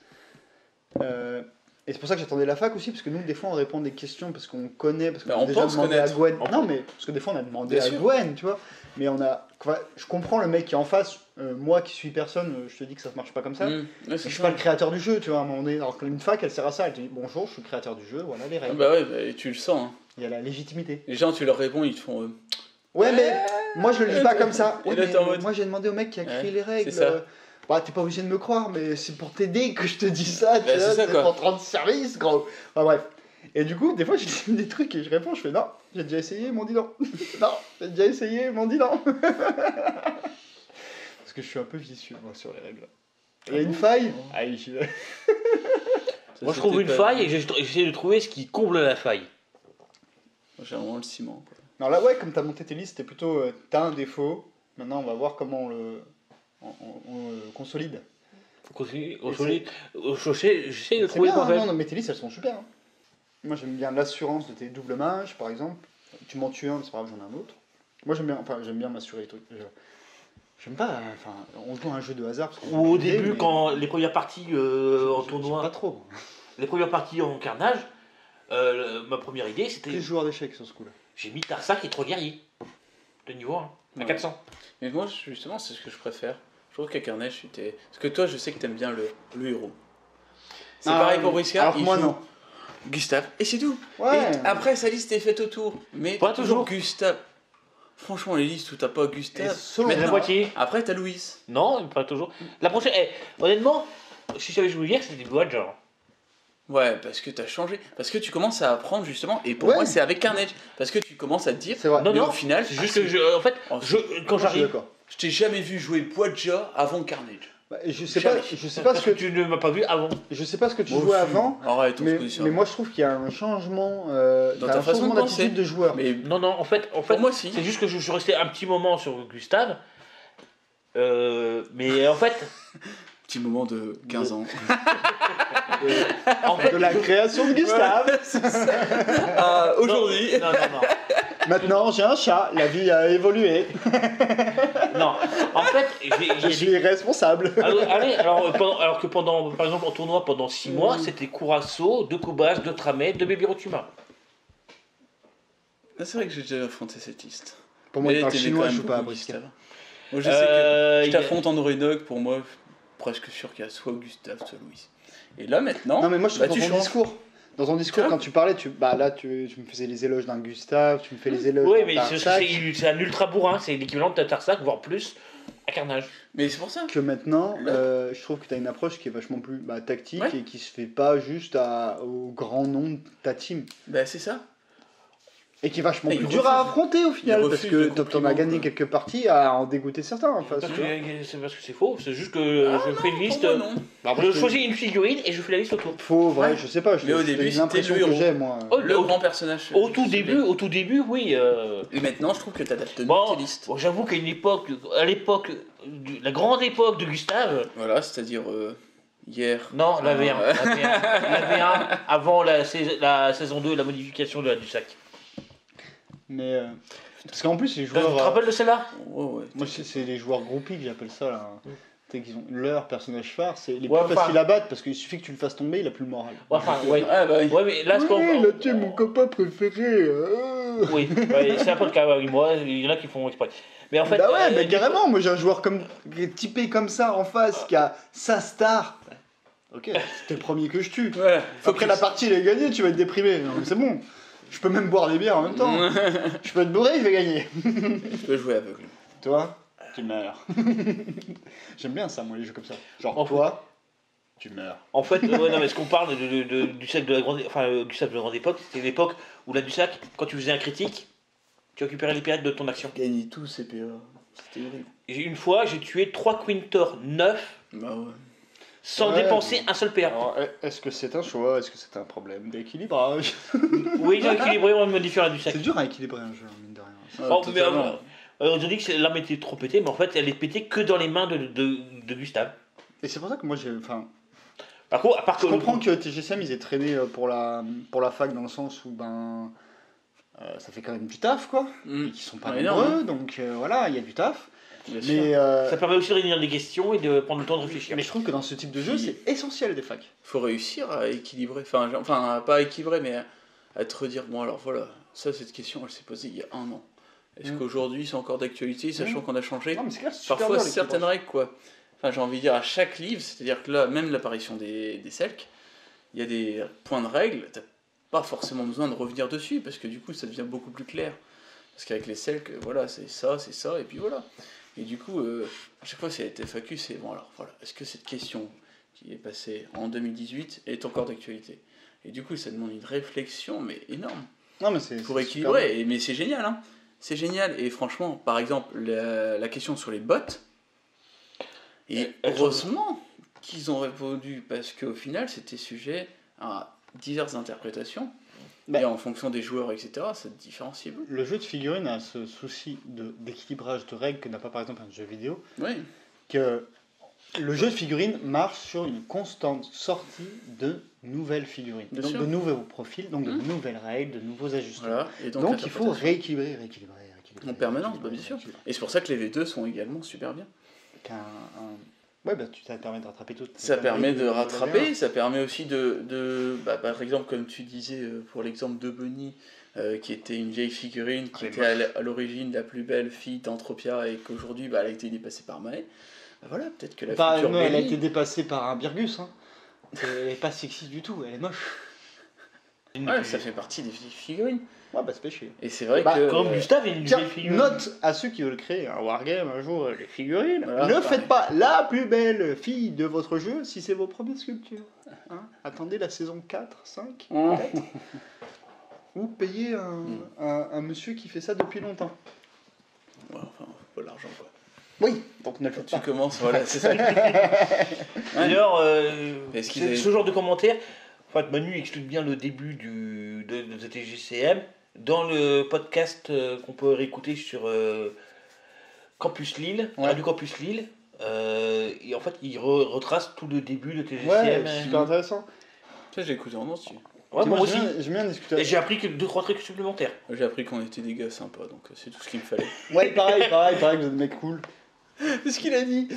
Euh, et c'est pour ça que j'attendais la fac aussi, parce que nous, des fois, on répond des questions parce qu'on connaît, parce qu'on Bah, a on déjà demandé à. Gwen. On Non, mais parce que des fois, on a demandé Bien à sûr. Gwen, tu vois. Mais on a. Je comprends le mec qui est en face, euh, moi qui suis personne, euh, je te dis que ça marche pas comme ça. Mmh. Ouais, je suis ça. pas le créateur du jeu, tu vois. Alors qu'une fac, elle sert à ça, elle te dit bonjour, je suis le créateur du jeu, voilà les règles. bah ouais, bah, et tu le sens. hein. Il y a la légitimité. Les gens, tu leur réponds, ils te font. euh, Ouais, mais moi je le dis pas comme ça. Ouais, mais Moi j'ai demandé au mec qui a créé les règles. Bah, t'es pas obligé de me croire, mais c'est pour t'aider que je te dis ça, tu Bah, vois, c'est pour te rendre service, gros. Enfin bref. Et du coup, des fois, je dis des trucs et je réponds, je fais non, j'ai déjà essayé, ils m'ont dit non. non, j'ai déjà essayé, ils m'ont dit non. Parce que je suis un peu vicieux, moi, sur les règles. Il y a une faille Aïe, je- ça, Moi je trouve une pas- faille et j'ai- j'essaie de trouver ce qui comble la faille. J'ai vraiment le ciment. Quoi. Non, là, ouais, comme t'as monté tes listes, c'était plutôt euh, t'as un défaut. Maintenant, on va voir comment on le, on, on- on le consolide. Faut continuer, au Et solide, au chauché, j'essaie de trouver bien, hein, non, non, mais tes listes, elles sont super. hein. Moi, j'aime bien l'assurance de tes doubles mages, par exemple. Tu m'en tues un, mais c'est pas grave, j'en ai un autre. Moi, j'aime bien, enfin, j'aime bien m'assurer les trucs. Je- J'aime pas, euh, enfin, on joue à un jeu de hasard. Ou au début, mais- quand les premières parties euh, en tournoi, Pas trop. les premières parties en carnage, euh, ma première idée c'était Plus joueur d'échecs sur ce coup-là. j'ai mis Tarsac et trois guerriers de niveau 1 à Ouais. 400. Mais moi, justement, c'est ce que je préfère. Je trouve qu'à Carnage, c'était. Parce que toi, je sais que t'aimes bien le, le héros. C'est Ah, pareil pour Briscard. alors que il moi, joue non. Gustave. Et c'est tout. Ouais. Et après, sa liste est faite autour. Mais Pas toujours. Gustave. Franchement, les listes où t'as pas Gustave. La moitié Après, t'as Louis. Non, pas toujours. La prochaine, eh, honnêtement, si j'avais joué hier, c'était du Voyager. Ouais, parce que t'as changé. Parce que tu commences à apprendre justement. Et pour Ouais. moi, c'est avec Carnage. Parce que tu commences à te dire. C'est vrai. Non, mais non, au final, C'est juste ah, que, je, en fait, Oh, je, quand j'arrive. Je t'ai jamais vu jouer Boadja avant Carnage. Bah, je sais pas, je sais pas ce que tu ne m'as pas vu avant. je sais pas ce que tu Moi jouais aussi. avant, Arrête, mais, moi je trouve qu'il y a un changement, euh, Dans ta un façon d'attitude de joueur. Mais Non, non, en fait, en fait moi, si. c'est juste que je suis resté un petit moment sur Gustave. Euh, mais en fait, Petit moment de 15 ans. en fait De la création de Gustave. Ah, non, aujourd'hui. Non, non, non. Maintenant j'ai un chat, la vie a évolué, Non, en fait, j'ai- je suis responsable. Alors, allez, alors, euh, pendant- alors que pendant, par exemple, en tournoi pendant 6 mois, c'était Curaçao, deux Kobash, deux Tramé, deux Baby Rotuma. Ah, C'est vrai que j'ai déjà affronté cette liste. Pour moi, il parle chinois, je joue pas à. Gustave. Moi, je sais Euh, que je a- t'affronte en Orenog, pour moi, presque sûr qu'il y a soit Gustave, soit Louis. Et là, maintenant, Non mais moi je bah, tu dans ton discours, dans ton discours quand tu parlais, tu, bah là tu, tu me faisais les éloges d'un Gustave, tu me fais les éloges Oui, d'un mais c'est- un ultra bourrin, c'est l'équivalent de Tatarsac, voire plus, à Carnage. Mais c'est pour ça. que maintenant, euh, je trouve que tu as une approche qui est vachement plus bah, tactique Ouais. et qui se fait pas juste à- au grand nom de ta team. Bah, c'est ça. Et qui est vachement Et plus dur à affronter au final, parce que le Top Tom a gagné quelques parties à en dégoûter certains. Enfin, c'est parce que c'est faux, c'est juste que Ah je fais une liste. moi, non. Bah, Je choisis une figurine et je fais la liste autour. Faux, vrai, Ouais. je sais pas. Je, Mais au c'est début, l'impression c'était le que j'ai moi. Oh, Le au, grand personnage. au tout début, au tout début, oui. euh, Et maintenant, je trouve que t'adaptes Bon, tes listes. bon, j'avoue qu'à une époque, à l'époque, du- la grande époque de Gustave, Voilà, c'est-à-dire euh, hier. non, la V1, Ah, la V1, la V1, avant la, sais- la saison 2, la modification de la Dussac. Mais euh, parce qu'en plus les Tu te joueurs, euh, rappelles de celle-là? Ouais, ouais. moi c'est c'est les joueurs groupies que j'appelle ça là. Tu sais qu'ils ont leur personnage phare, c'est les Ouais, plus enfin- faciles à battre parce qu'il suffit que tu le fasses tomber, il a plus le moral. Ouais, Enfin, ouais. Ah, bah oui. Ouais, mais là. Oui, là tu es mon copain préféré. euh. Oui, ouais, c'est un peu le cas moi, il y en a qui font exprès. Mais en fait. bah ouais, euh, mais carrément, moi j'ai un joueur comme qui est typé comme ça en face, qui a sa star. Ok, c'était le premier que je tue. Ouais. Après la partie elle est gagnée, tu vas être déprimé. C'est bon. Je peux même boire des bières en même temps. je peux être bourré, je vais gagner. je peux jouer aveugle. Toi, tu meurs. J'aime bien ça, moi, les jeux comme ça. Genre, En toi, tu meurs. En fait, ouais, non, mais ce qu'on parle de, de- de- du sac de la grande, enfin, euh, du sac de la grande époque, c'était l'époque où là du sac, quand tu faisais un critique, tu récupérais les périodes de ton action. Gagner tous ces PA. C'était horrible. Une fois, j'ai tué 3 Quinter 9 Bah ouais. Sans Ouais, dépenser un seul PA. Est-ce que c'est un choix? Est-ce que c'est un problème d'équilibrage? Oui, j'ai équilibré en modifiant la du sac. C'est dur à équilibrer un jeu, mine de rien. Ah, Oh, mais, euh, euh, ils ont dit que l'arme était trop pétée, mais en fait, elle est pétée que dans les mains de, de, de Gustave. Et c'est pour ça que moi, j'ai. Enfin, Par contre, à part je que. comprends que TGSM, ils aient traîné euh, pour la, pour la fac dans le sens où, ben. euh, ça fait quand même du taf, quoi. Mm. Et qu'ils sont pas Ouais, nombreux, énorme, donc euh, voilà, il y a du taf. Mais, euh, Ça permet aussi de réunir des questions et de prendre le temps de réfléchir. mais je trouve que dans ce type de jeu, c'est essentiel des facs. faut réussir à équilibrer, enfin, enfin pas à équilibrer, mais à, te redire, bon alors voilà, ça cette question elle s'est posée il y a un an. Est-ce Mm. qu'aujourd'hui c'est encore d'actualité, sachant Mm. qu'on a changé Non, mais c'est clair, c'est super parfois certaines règles quoi. Enfin j'ai envie de dire à chaque livre, c'est-à-dire que là, même l'apparition des, des Selk, il y a des points de règles, t'as pas forcément besoin de revenir dessus, parce que du coup ça devient beaucoup plus clair. Parce qu'avec les Selk, voilà, c'est ça, c'est ça, et puis voilà. Et du coup, euh, à chaque fois c'est FAQ, c'est bon alors voilà, est-ce que cette question qui est passée en 2018 est encore d'actualité? Et du coup ça demande une réflexion, mais énorme Non, mais c'est. pour équilibrer. Et- mais c'est génial, hein. C'est génial. Et franchement, par exemple, la, la question sur les bots, et heureusement qu'ils ont répondu, parce qu'au final, c'était sujet à diverses interprétations. Bah. Et en fonction des joueurs, etc., différencie beaucoup. Le jeu de figurines a ce souci d'équilibrage de, règles que n'a pas par exemple un jeu vidéo, Oui, que le jeu de figurines marche sur une constante sortie de nouvelles figurines, Bien donc sûr. de nouveaux profils, donc de Mhm. nouvelles règles, de nouveaux ajustements. voilà. Et donc, donc il faut rééquilibrer, rééquilibrer, rééquilibrer. En permanence, bah, bien sûr. Et c'est pour ça que les V2 sont également super bien. Qu'un- un- Ouais, bah, ça permet de rattraper tout. Ça permet de rattraper, ça permet aussi de, de bah, par exemple, comme tu disais euh, pour l'exemple de Bonnie, euh, qui était une vieille figurine, qui Ah, était à l'origine la plus belle fille d'Entropia et qu'aujourd'hui bah, elle a été dépassée par Mae. Bah, voilà, peut-être que la Bah, future non, elle a Bonnie- été dépassée par un Birgus. Hein. Elle est pas sexy du tout, elle est moche. Ouais, ça fait partie des figurines. Ouais, bah c'est péché. Et c'est vrai Bah, que. Comme euh, Gustave est une Tiens, figurine. note à ceux qui veulent créer un wargame un jour, euh, les figurines. Voilà, ne pareil. faites pas la plus belle fille de votre jeu si c'est vos premières sculptures. Hein Attendez la saison 4, 5, Mmh. peut-être. Ou payez un, Mm. un- un monsieur qui fait ça depuis longtemps. ouais, enfin, pas l'argent quoi. Oui, donc ne le faites Tu pas. commences, voilà, c'est ça. D'ailleurs, euh, ce genre de commentaires, en fait, Manu explique bien le début du, de, de TGCM dans le podcast euh, qu'on peut réécouter sur euh, Campus Lille, Ouais. Radio Campus Lille. Euh, et en fait, il re- retrace tout le début de TGCM. Ouais, euh, super intéressant. Ça, j'ai écouté en entier. Ouais, moi aussi. J'aime bien- discuter. Et j'ai appris que deux trois trucs supplémentaires. J'ai appris qu'on était des gars sympas, donc euh, c'est tout ce qu'il me fallait. Ouais, pareil, pareil, pareil, vous êtes des mecs cool. C'est ce qu'il a dit.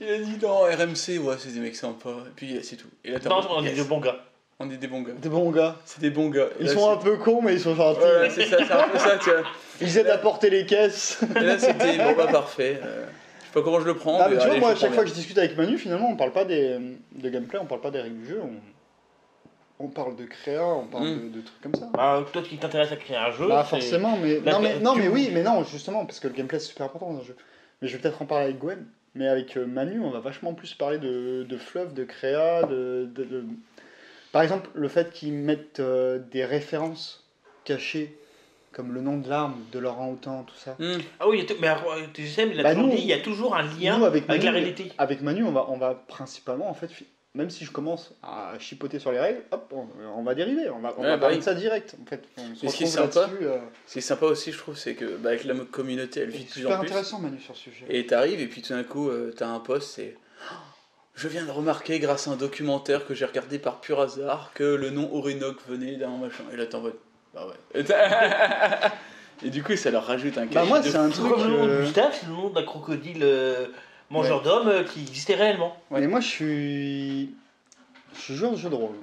Il a dit dans RMC, ouais, c'est des mecs sympas. Et puis c'est tout. Et là, t'as Non, on est yes, de bons gars. On est des bons gars. Des bons gars. C'est des bons gars. Ils là, sont un peu cons, mais ils sont gentils. Ouais, c'est ça, c'est un peu ça, tu vois. Ils aident à porter les caisses. Et là, c'était bon, bah parfait. euh, je sais pas comment je le prends. Ah, mais tu vois, moi, à chaque fois bien. que je discute avec Manu, finalement, on parle pas des, de gameplay, on parle pas des règles du jeu, on, on parle de créa, on parle Mm. de, de trucs comme ça. Bah, toi qui t'intéresse à créer un jeu, Bah, forcément, mais. Là, non, mais, non, mais oui, mais non, justement, parce que le gameplay c'est super important dans un jeu. Mais je vais peut-être en parler avec Gwen. Mais avec euh, Manu, on va vachement plus parler de, de fluff, de créa, de, de- de- Par exemple, le fait qu'ils mettent euh, des références cachées, comme le nom de l'arme de Laurent Houtan, tout ça. Hmm. Ah oui, mais TGCM, il a Bah, nous, dit, il y a toujours un lien Nous, avec, avec Manu, la réalité. avec Manu, on va, on va principalement, en fait, même si je commence à chipoter sur les règles, hop, on, on va dériver, on va, on Ouais, va bah parler oui. de ça direct. En fait, on se ce qui est sympa, euh, Ce qui est sympa aussi, je trouve, c'est que bah, avec la communauté, elle vit de c'est plus super en plus. intéressant, Manu, sur ce sujet. Et t'arrives, et puis tout d'un coup, euh, t'as un post, c'est. Je viens de remarquer, grâce à un documentaire que j'ai regardé par pur hasard, que le nom Orinoque venait d'un machin. Et là, t'es en mode. Bah ouais. Et, du coup, ça leur rajoute un Bah, cachet moi, de c'est un fou. truc. Comme le nom de euh, Gustave, c'est le nom d'un crocodile euh, mangeur d'hommes euh, qui existait réellement. Mais moi, je suis. Je suis joueur de jeu de rôle.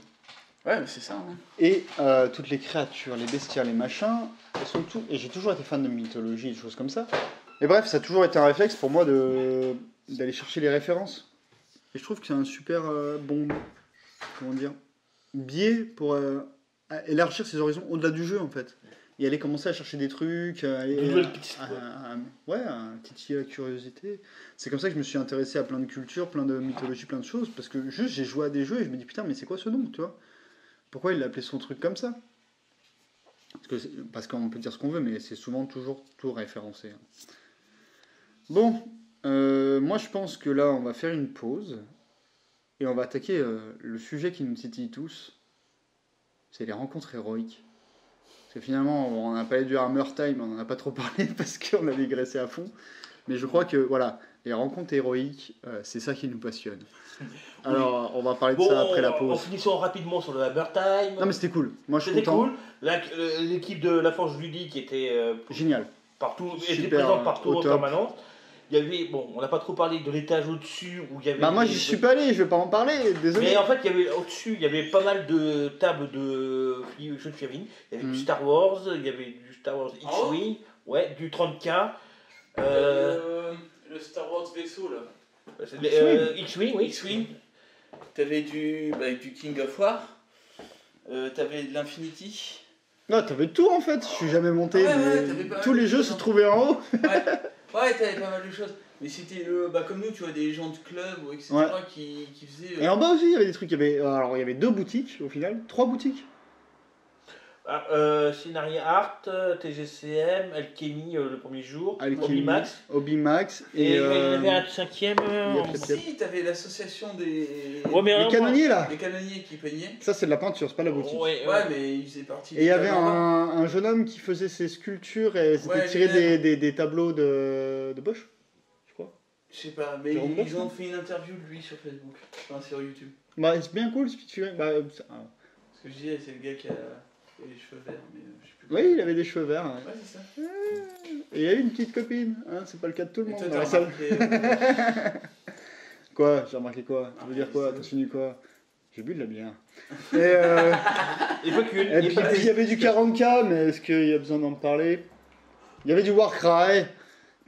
Ouais, mais c'est ça. hein. Et euh, toutes les créatures, les bestiaires, les machins, elles sont tout. Et j'ai toujours été fan de mythologie et de choses comme ça. Et bref, ça a toujours été un réflexe pour moi de d'aller chercher les références. Et je trouve que c'est un super euh, bon. Comment dire Biais pour euh, élargir ses horizons au-delà du jeu en fait. Et aller commencer à chercher des trucs. aller- De nouvelles pistes, à- à- à- ouais, un titiller la curiosité. C'est comme ça que je me suis intéressé à plein de cultures, plein de mythologies, plein de choses. Parce que juste j'ai joué à des jeux et je me dis putain, mais c'est quoi ce nom, tu vois? Pourquoi il a appelé son truc comme ça? Parce qu'on peut dire ce qu'on veut, mais c'est souvent toujours tout référencé. hein. Bon, euh, moi je pense que là on va faire une pause et on va attaquer euh, le sujet qui nous titille tous. C'est les rencontres héroïques. Parce que finalement, on a parlé du Armor Time, on n'en a pas trop parlé parce qu'on a digressé à fond. Mais je crois que voilà, les rencontres héroïques, euh, c'est ça qui nous passionne. Alors, on va parler de Bon, ça après la en pause. finissant rapidement sur le Hammer Time. Non, mais c'était cool. Moi, je suis C'était content. cool. L'équipe de la Forge Ludique était Génial. partout, était présente partout en permanence. Il y avait, bon, on n'a pas trop parlé de l'étage au-dessus où il y avait. Bah, moi, j'y suis pas allé, je vais pas en parler, désolé. Mais en fait, il y avait au-dessus, il y avait pas mal de tables de jeux de figurines. Il y avait Mm. du Star Wars, il y avait du Star Wars Oh. X-Wing, ouais, du 30K. Euh, Euh, le Star Wars vaisseau là. c'est les- euh, X-Wing, oui. X-Wing. T'avais du, bah, du King of War. Euh, T'avais de l'Infinity. Non, t'avais tout en fait, je suis jamais monté. Ouais, mais ouais, Tous les jeux se trouvaient en haut. Ouais, ouais t'avais pas mal de choses. Mais c'était le. Bah, comme nous, tu vois, des gens de club, ou etc. Ouais. qui, qui faisaient. euh, Et en bas aussi, il y avait des trucs. Il y avait, alors, il y avait deux boutiques au final, trois boutiques. Ah, euh, Scénario Art, TGCM, Alchemy euh, le premier jour, Alchemy, Obimax. Obimax Et, et. il y euh, avait un cinquième. euh, il Si, t'avais l'association des. Ouais, mais les canonniers là Des canonniers qui peignaient. Ça, c'est de la peinture, c'est pas la boutique. Ouais, ouais. Ouais, mais ils faisaient partie. Et il y avait un, un jeune homme qui faisait ses sculptures et c'était Ouais, tiré des, des, des tableaux de, de Bosch, je crois. Je sais pas, mais Bosch, ils ont fait une interview de lui sur Facebook. Enfin, sur YouTube. Bah, c'est bien cool ce featuring. Bah, euh, ça- ah. Ce que je disais, c'est le gars qui a, les cheveux verts, mais euh, je sais plus. Oui, il avait des cheveux verts. ouais. Ouais, c'est ça. Et il y a eu une petite copine, hein, c'est pas le cas de tout le Et monde toi, dans t'as la salle. remarqué, euh, Quoi J'ai remarqué quoi? Tu veux Ah, dire quoi? c'est- T'as fini quoi? J'ai bu de la bière. Et, euh, Et puis il y avait du 40k, mais est-ce qu'il y a besoin d'en parler? Il y avait du Warcry.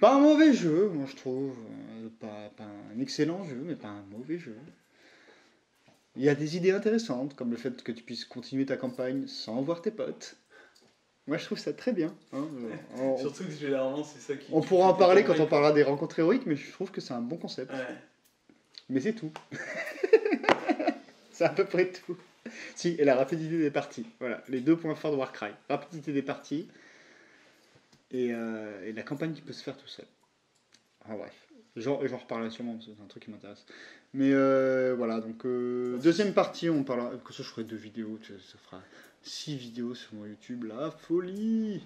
Pas un mauvais jeu, moi je trouve. Euh, Pas, pas un excellent jeu, mais pas un mauvais jeu. Il y a des idées intéressantes, comme le fait que tu puisses continuer ta campagne sans voir tes potes. Moi, je trouve ça très bien. hein. On, Surtout que généralement, c'est ça qui. on pourra en parler quand on parlera des rencontres héroïques, mais je trouve que c'est un bon concept. Ouais. Mais c'est tout. c'est à peu près tout. Si, et la rapidité des parties. Voilà, les deux points forts de Warcry. Rapidité des parties et, euh, et la campagne qui peut se faire tout seul. Enfin bref, j'en reparlerai sûrement, c'est un truc qui m'intéresse. Mais euh, voilà, donc euh, deuxième partie, on parlera. Que ça, je ferai deux vidéos, tu sais, ça fera six vidéos sur mon YouTube, la folie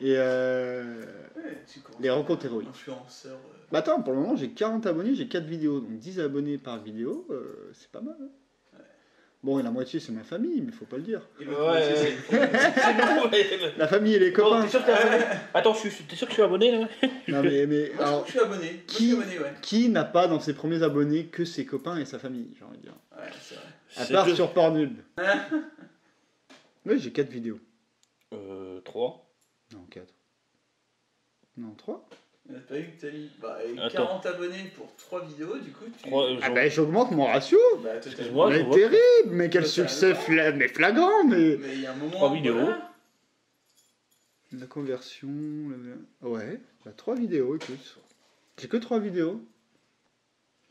Et euh, Ouais, Les rencontres héroïques. Influenceur. euh, bah attends, pour le moment j'ai 40 abonnés, j'ai 4 vidéos, donc 10 abonnés par vidéo, c'est pas mal. hein. Bon, et la moitié c'est ma famille, mais faut pas le dire. Ouais. La famille et les Bon, copains. t'es sûr que t'es abonné Attends, je suis- t'es sûr que je suis abonné là Non mais, Moi, alors, je suis abonné. Qui- n'a pas dans ses premiers abonnés que ses copains et sa famille, j'ai envie de dire. Ouais, c'est vrai. À part que- sur Pornhub. oui, j'ai 4 vidéos. Euh, 3. Non, 4. Non, 3 On a pas eu que t'as mis bah, avec Attends. 40 abonnés pour 3 vidéos, du coup, tu. Ah bah j'augmente mon ratio Bah, toi, t'as- Excuse-moi. Mais vois. terrible Mais quel succès fla- mais flagrant Mais Mais il y a un moment. Trois vidéos. voilà. La conversion... le- Ouais, bah, 3 vidéos, écoute. J'ai que 3 vidéos.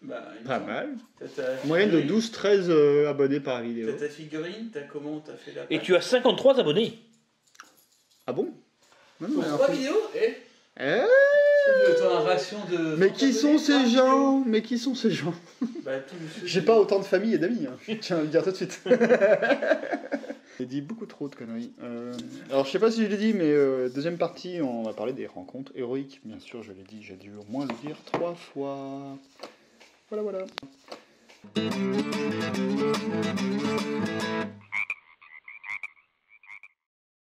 Bah, il me Pas semble. mal. T'as ta Moyenne de figurine, 12-13 euh, abonnés par vidéo. T'as ta figurine, t'as comment t'as fait la Et tu as 53 abonnés. Ah bon? Non, non, Pour mais 3 enfin- vidéos Eh Eh Toi, un ration de. Mais 30 qui sont ces gens Mais qui sont ces gens Bah, J'ai pas autant de famille et d'amis, hein. je tiens à le dire tout de suite. J'ai dit beaucoup trop de conneries. Euh, alors je sais pas si je l'ai dit, mais euh, deuxième partie, on va parler des rencontres héroïques. Bien sûr, je l'ai dit, j'ai dû au moins le dire trois fois. Voilà, voilà.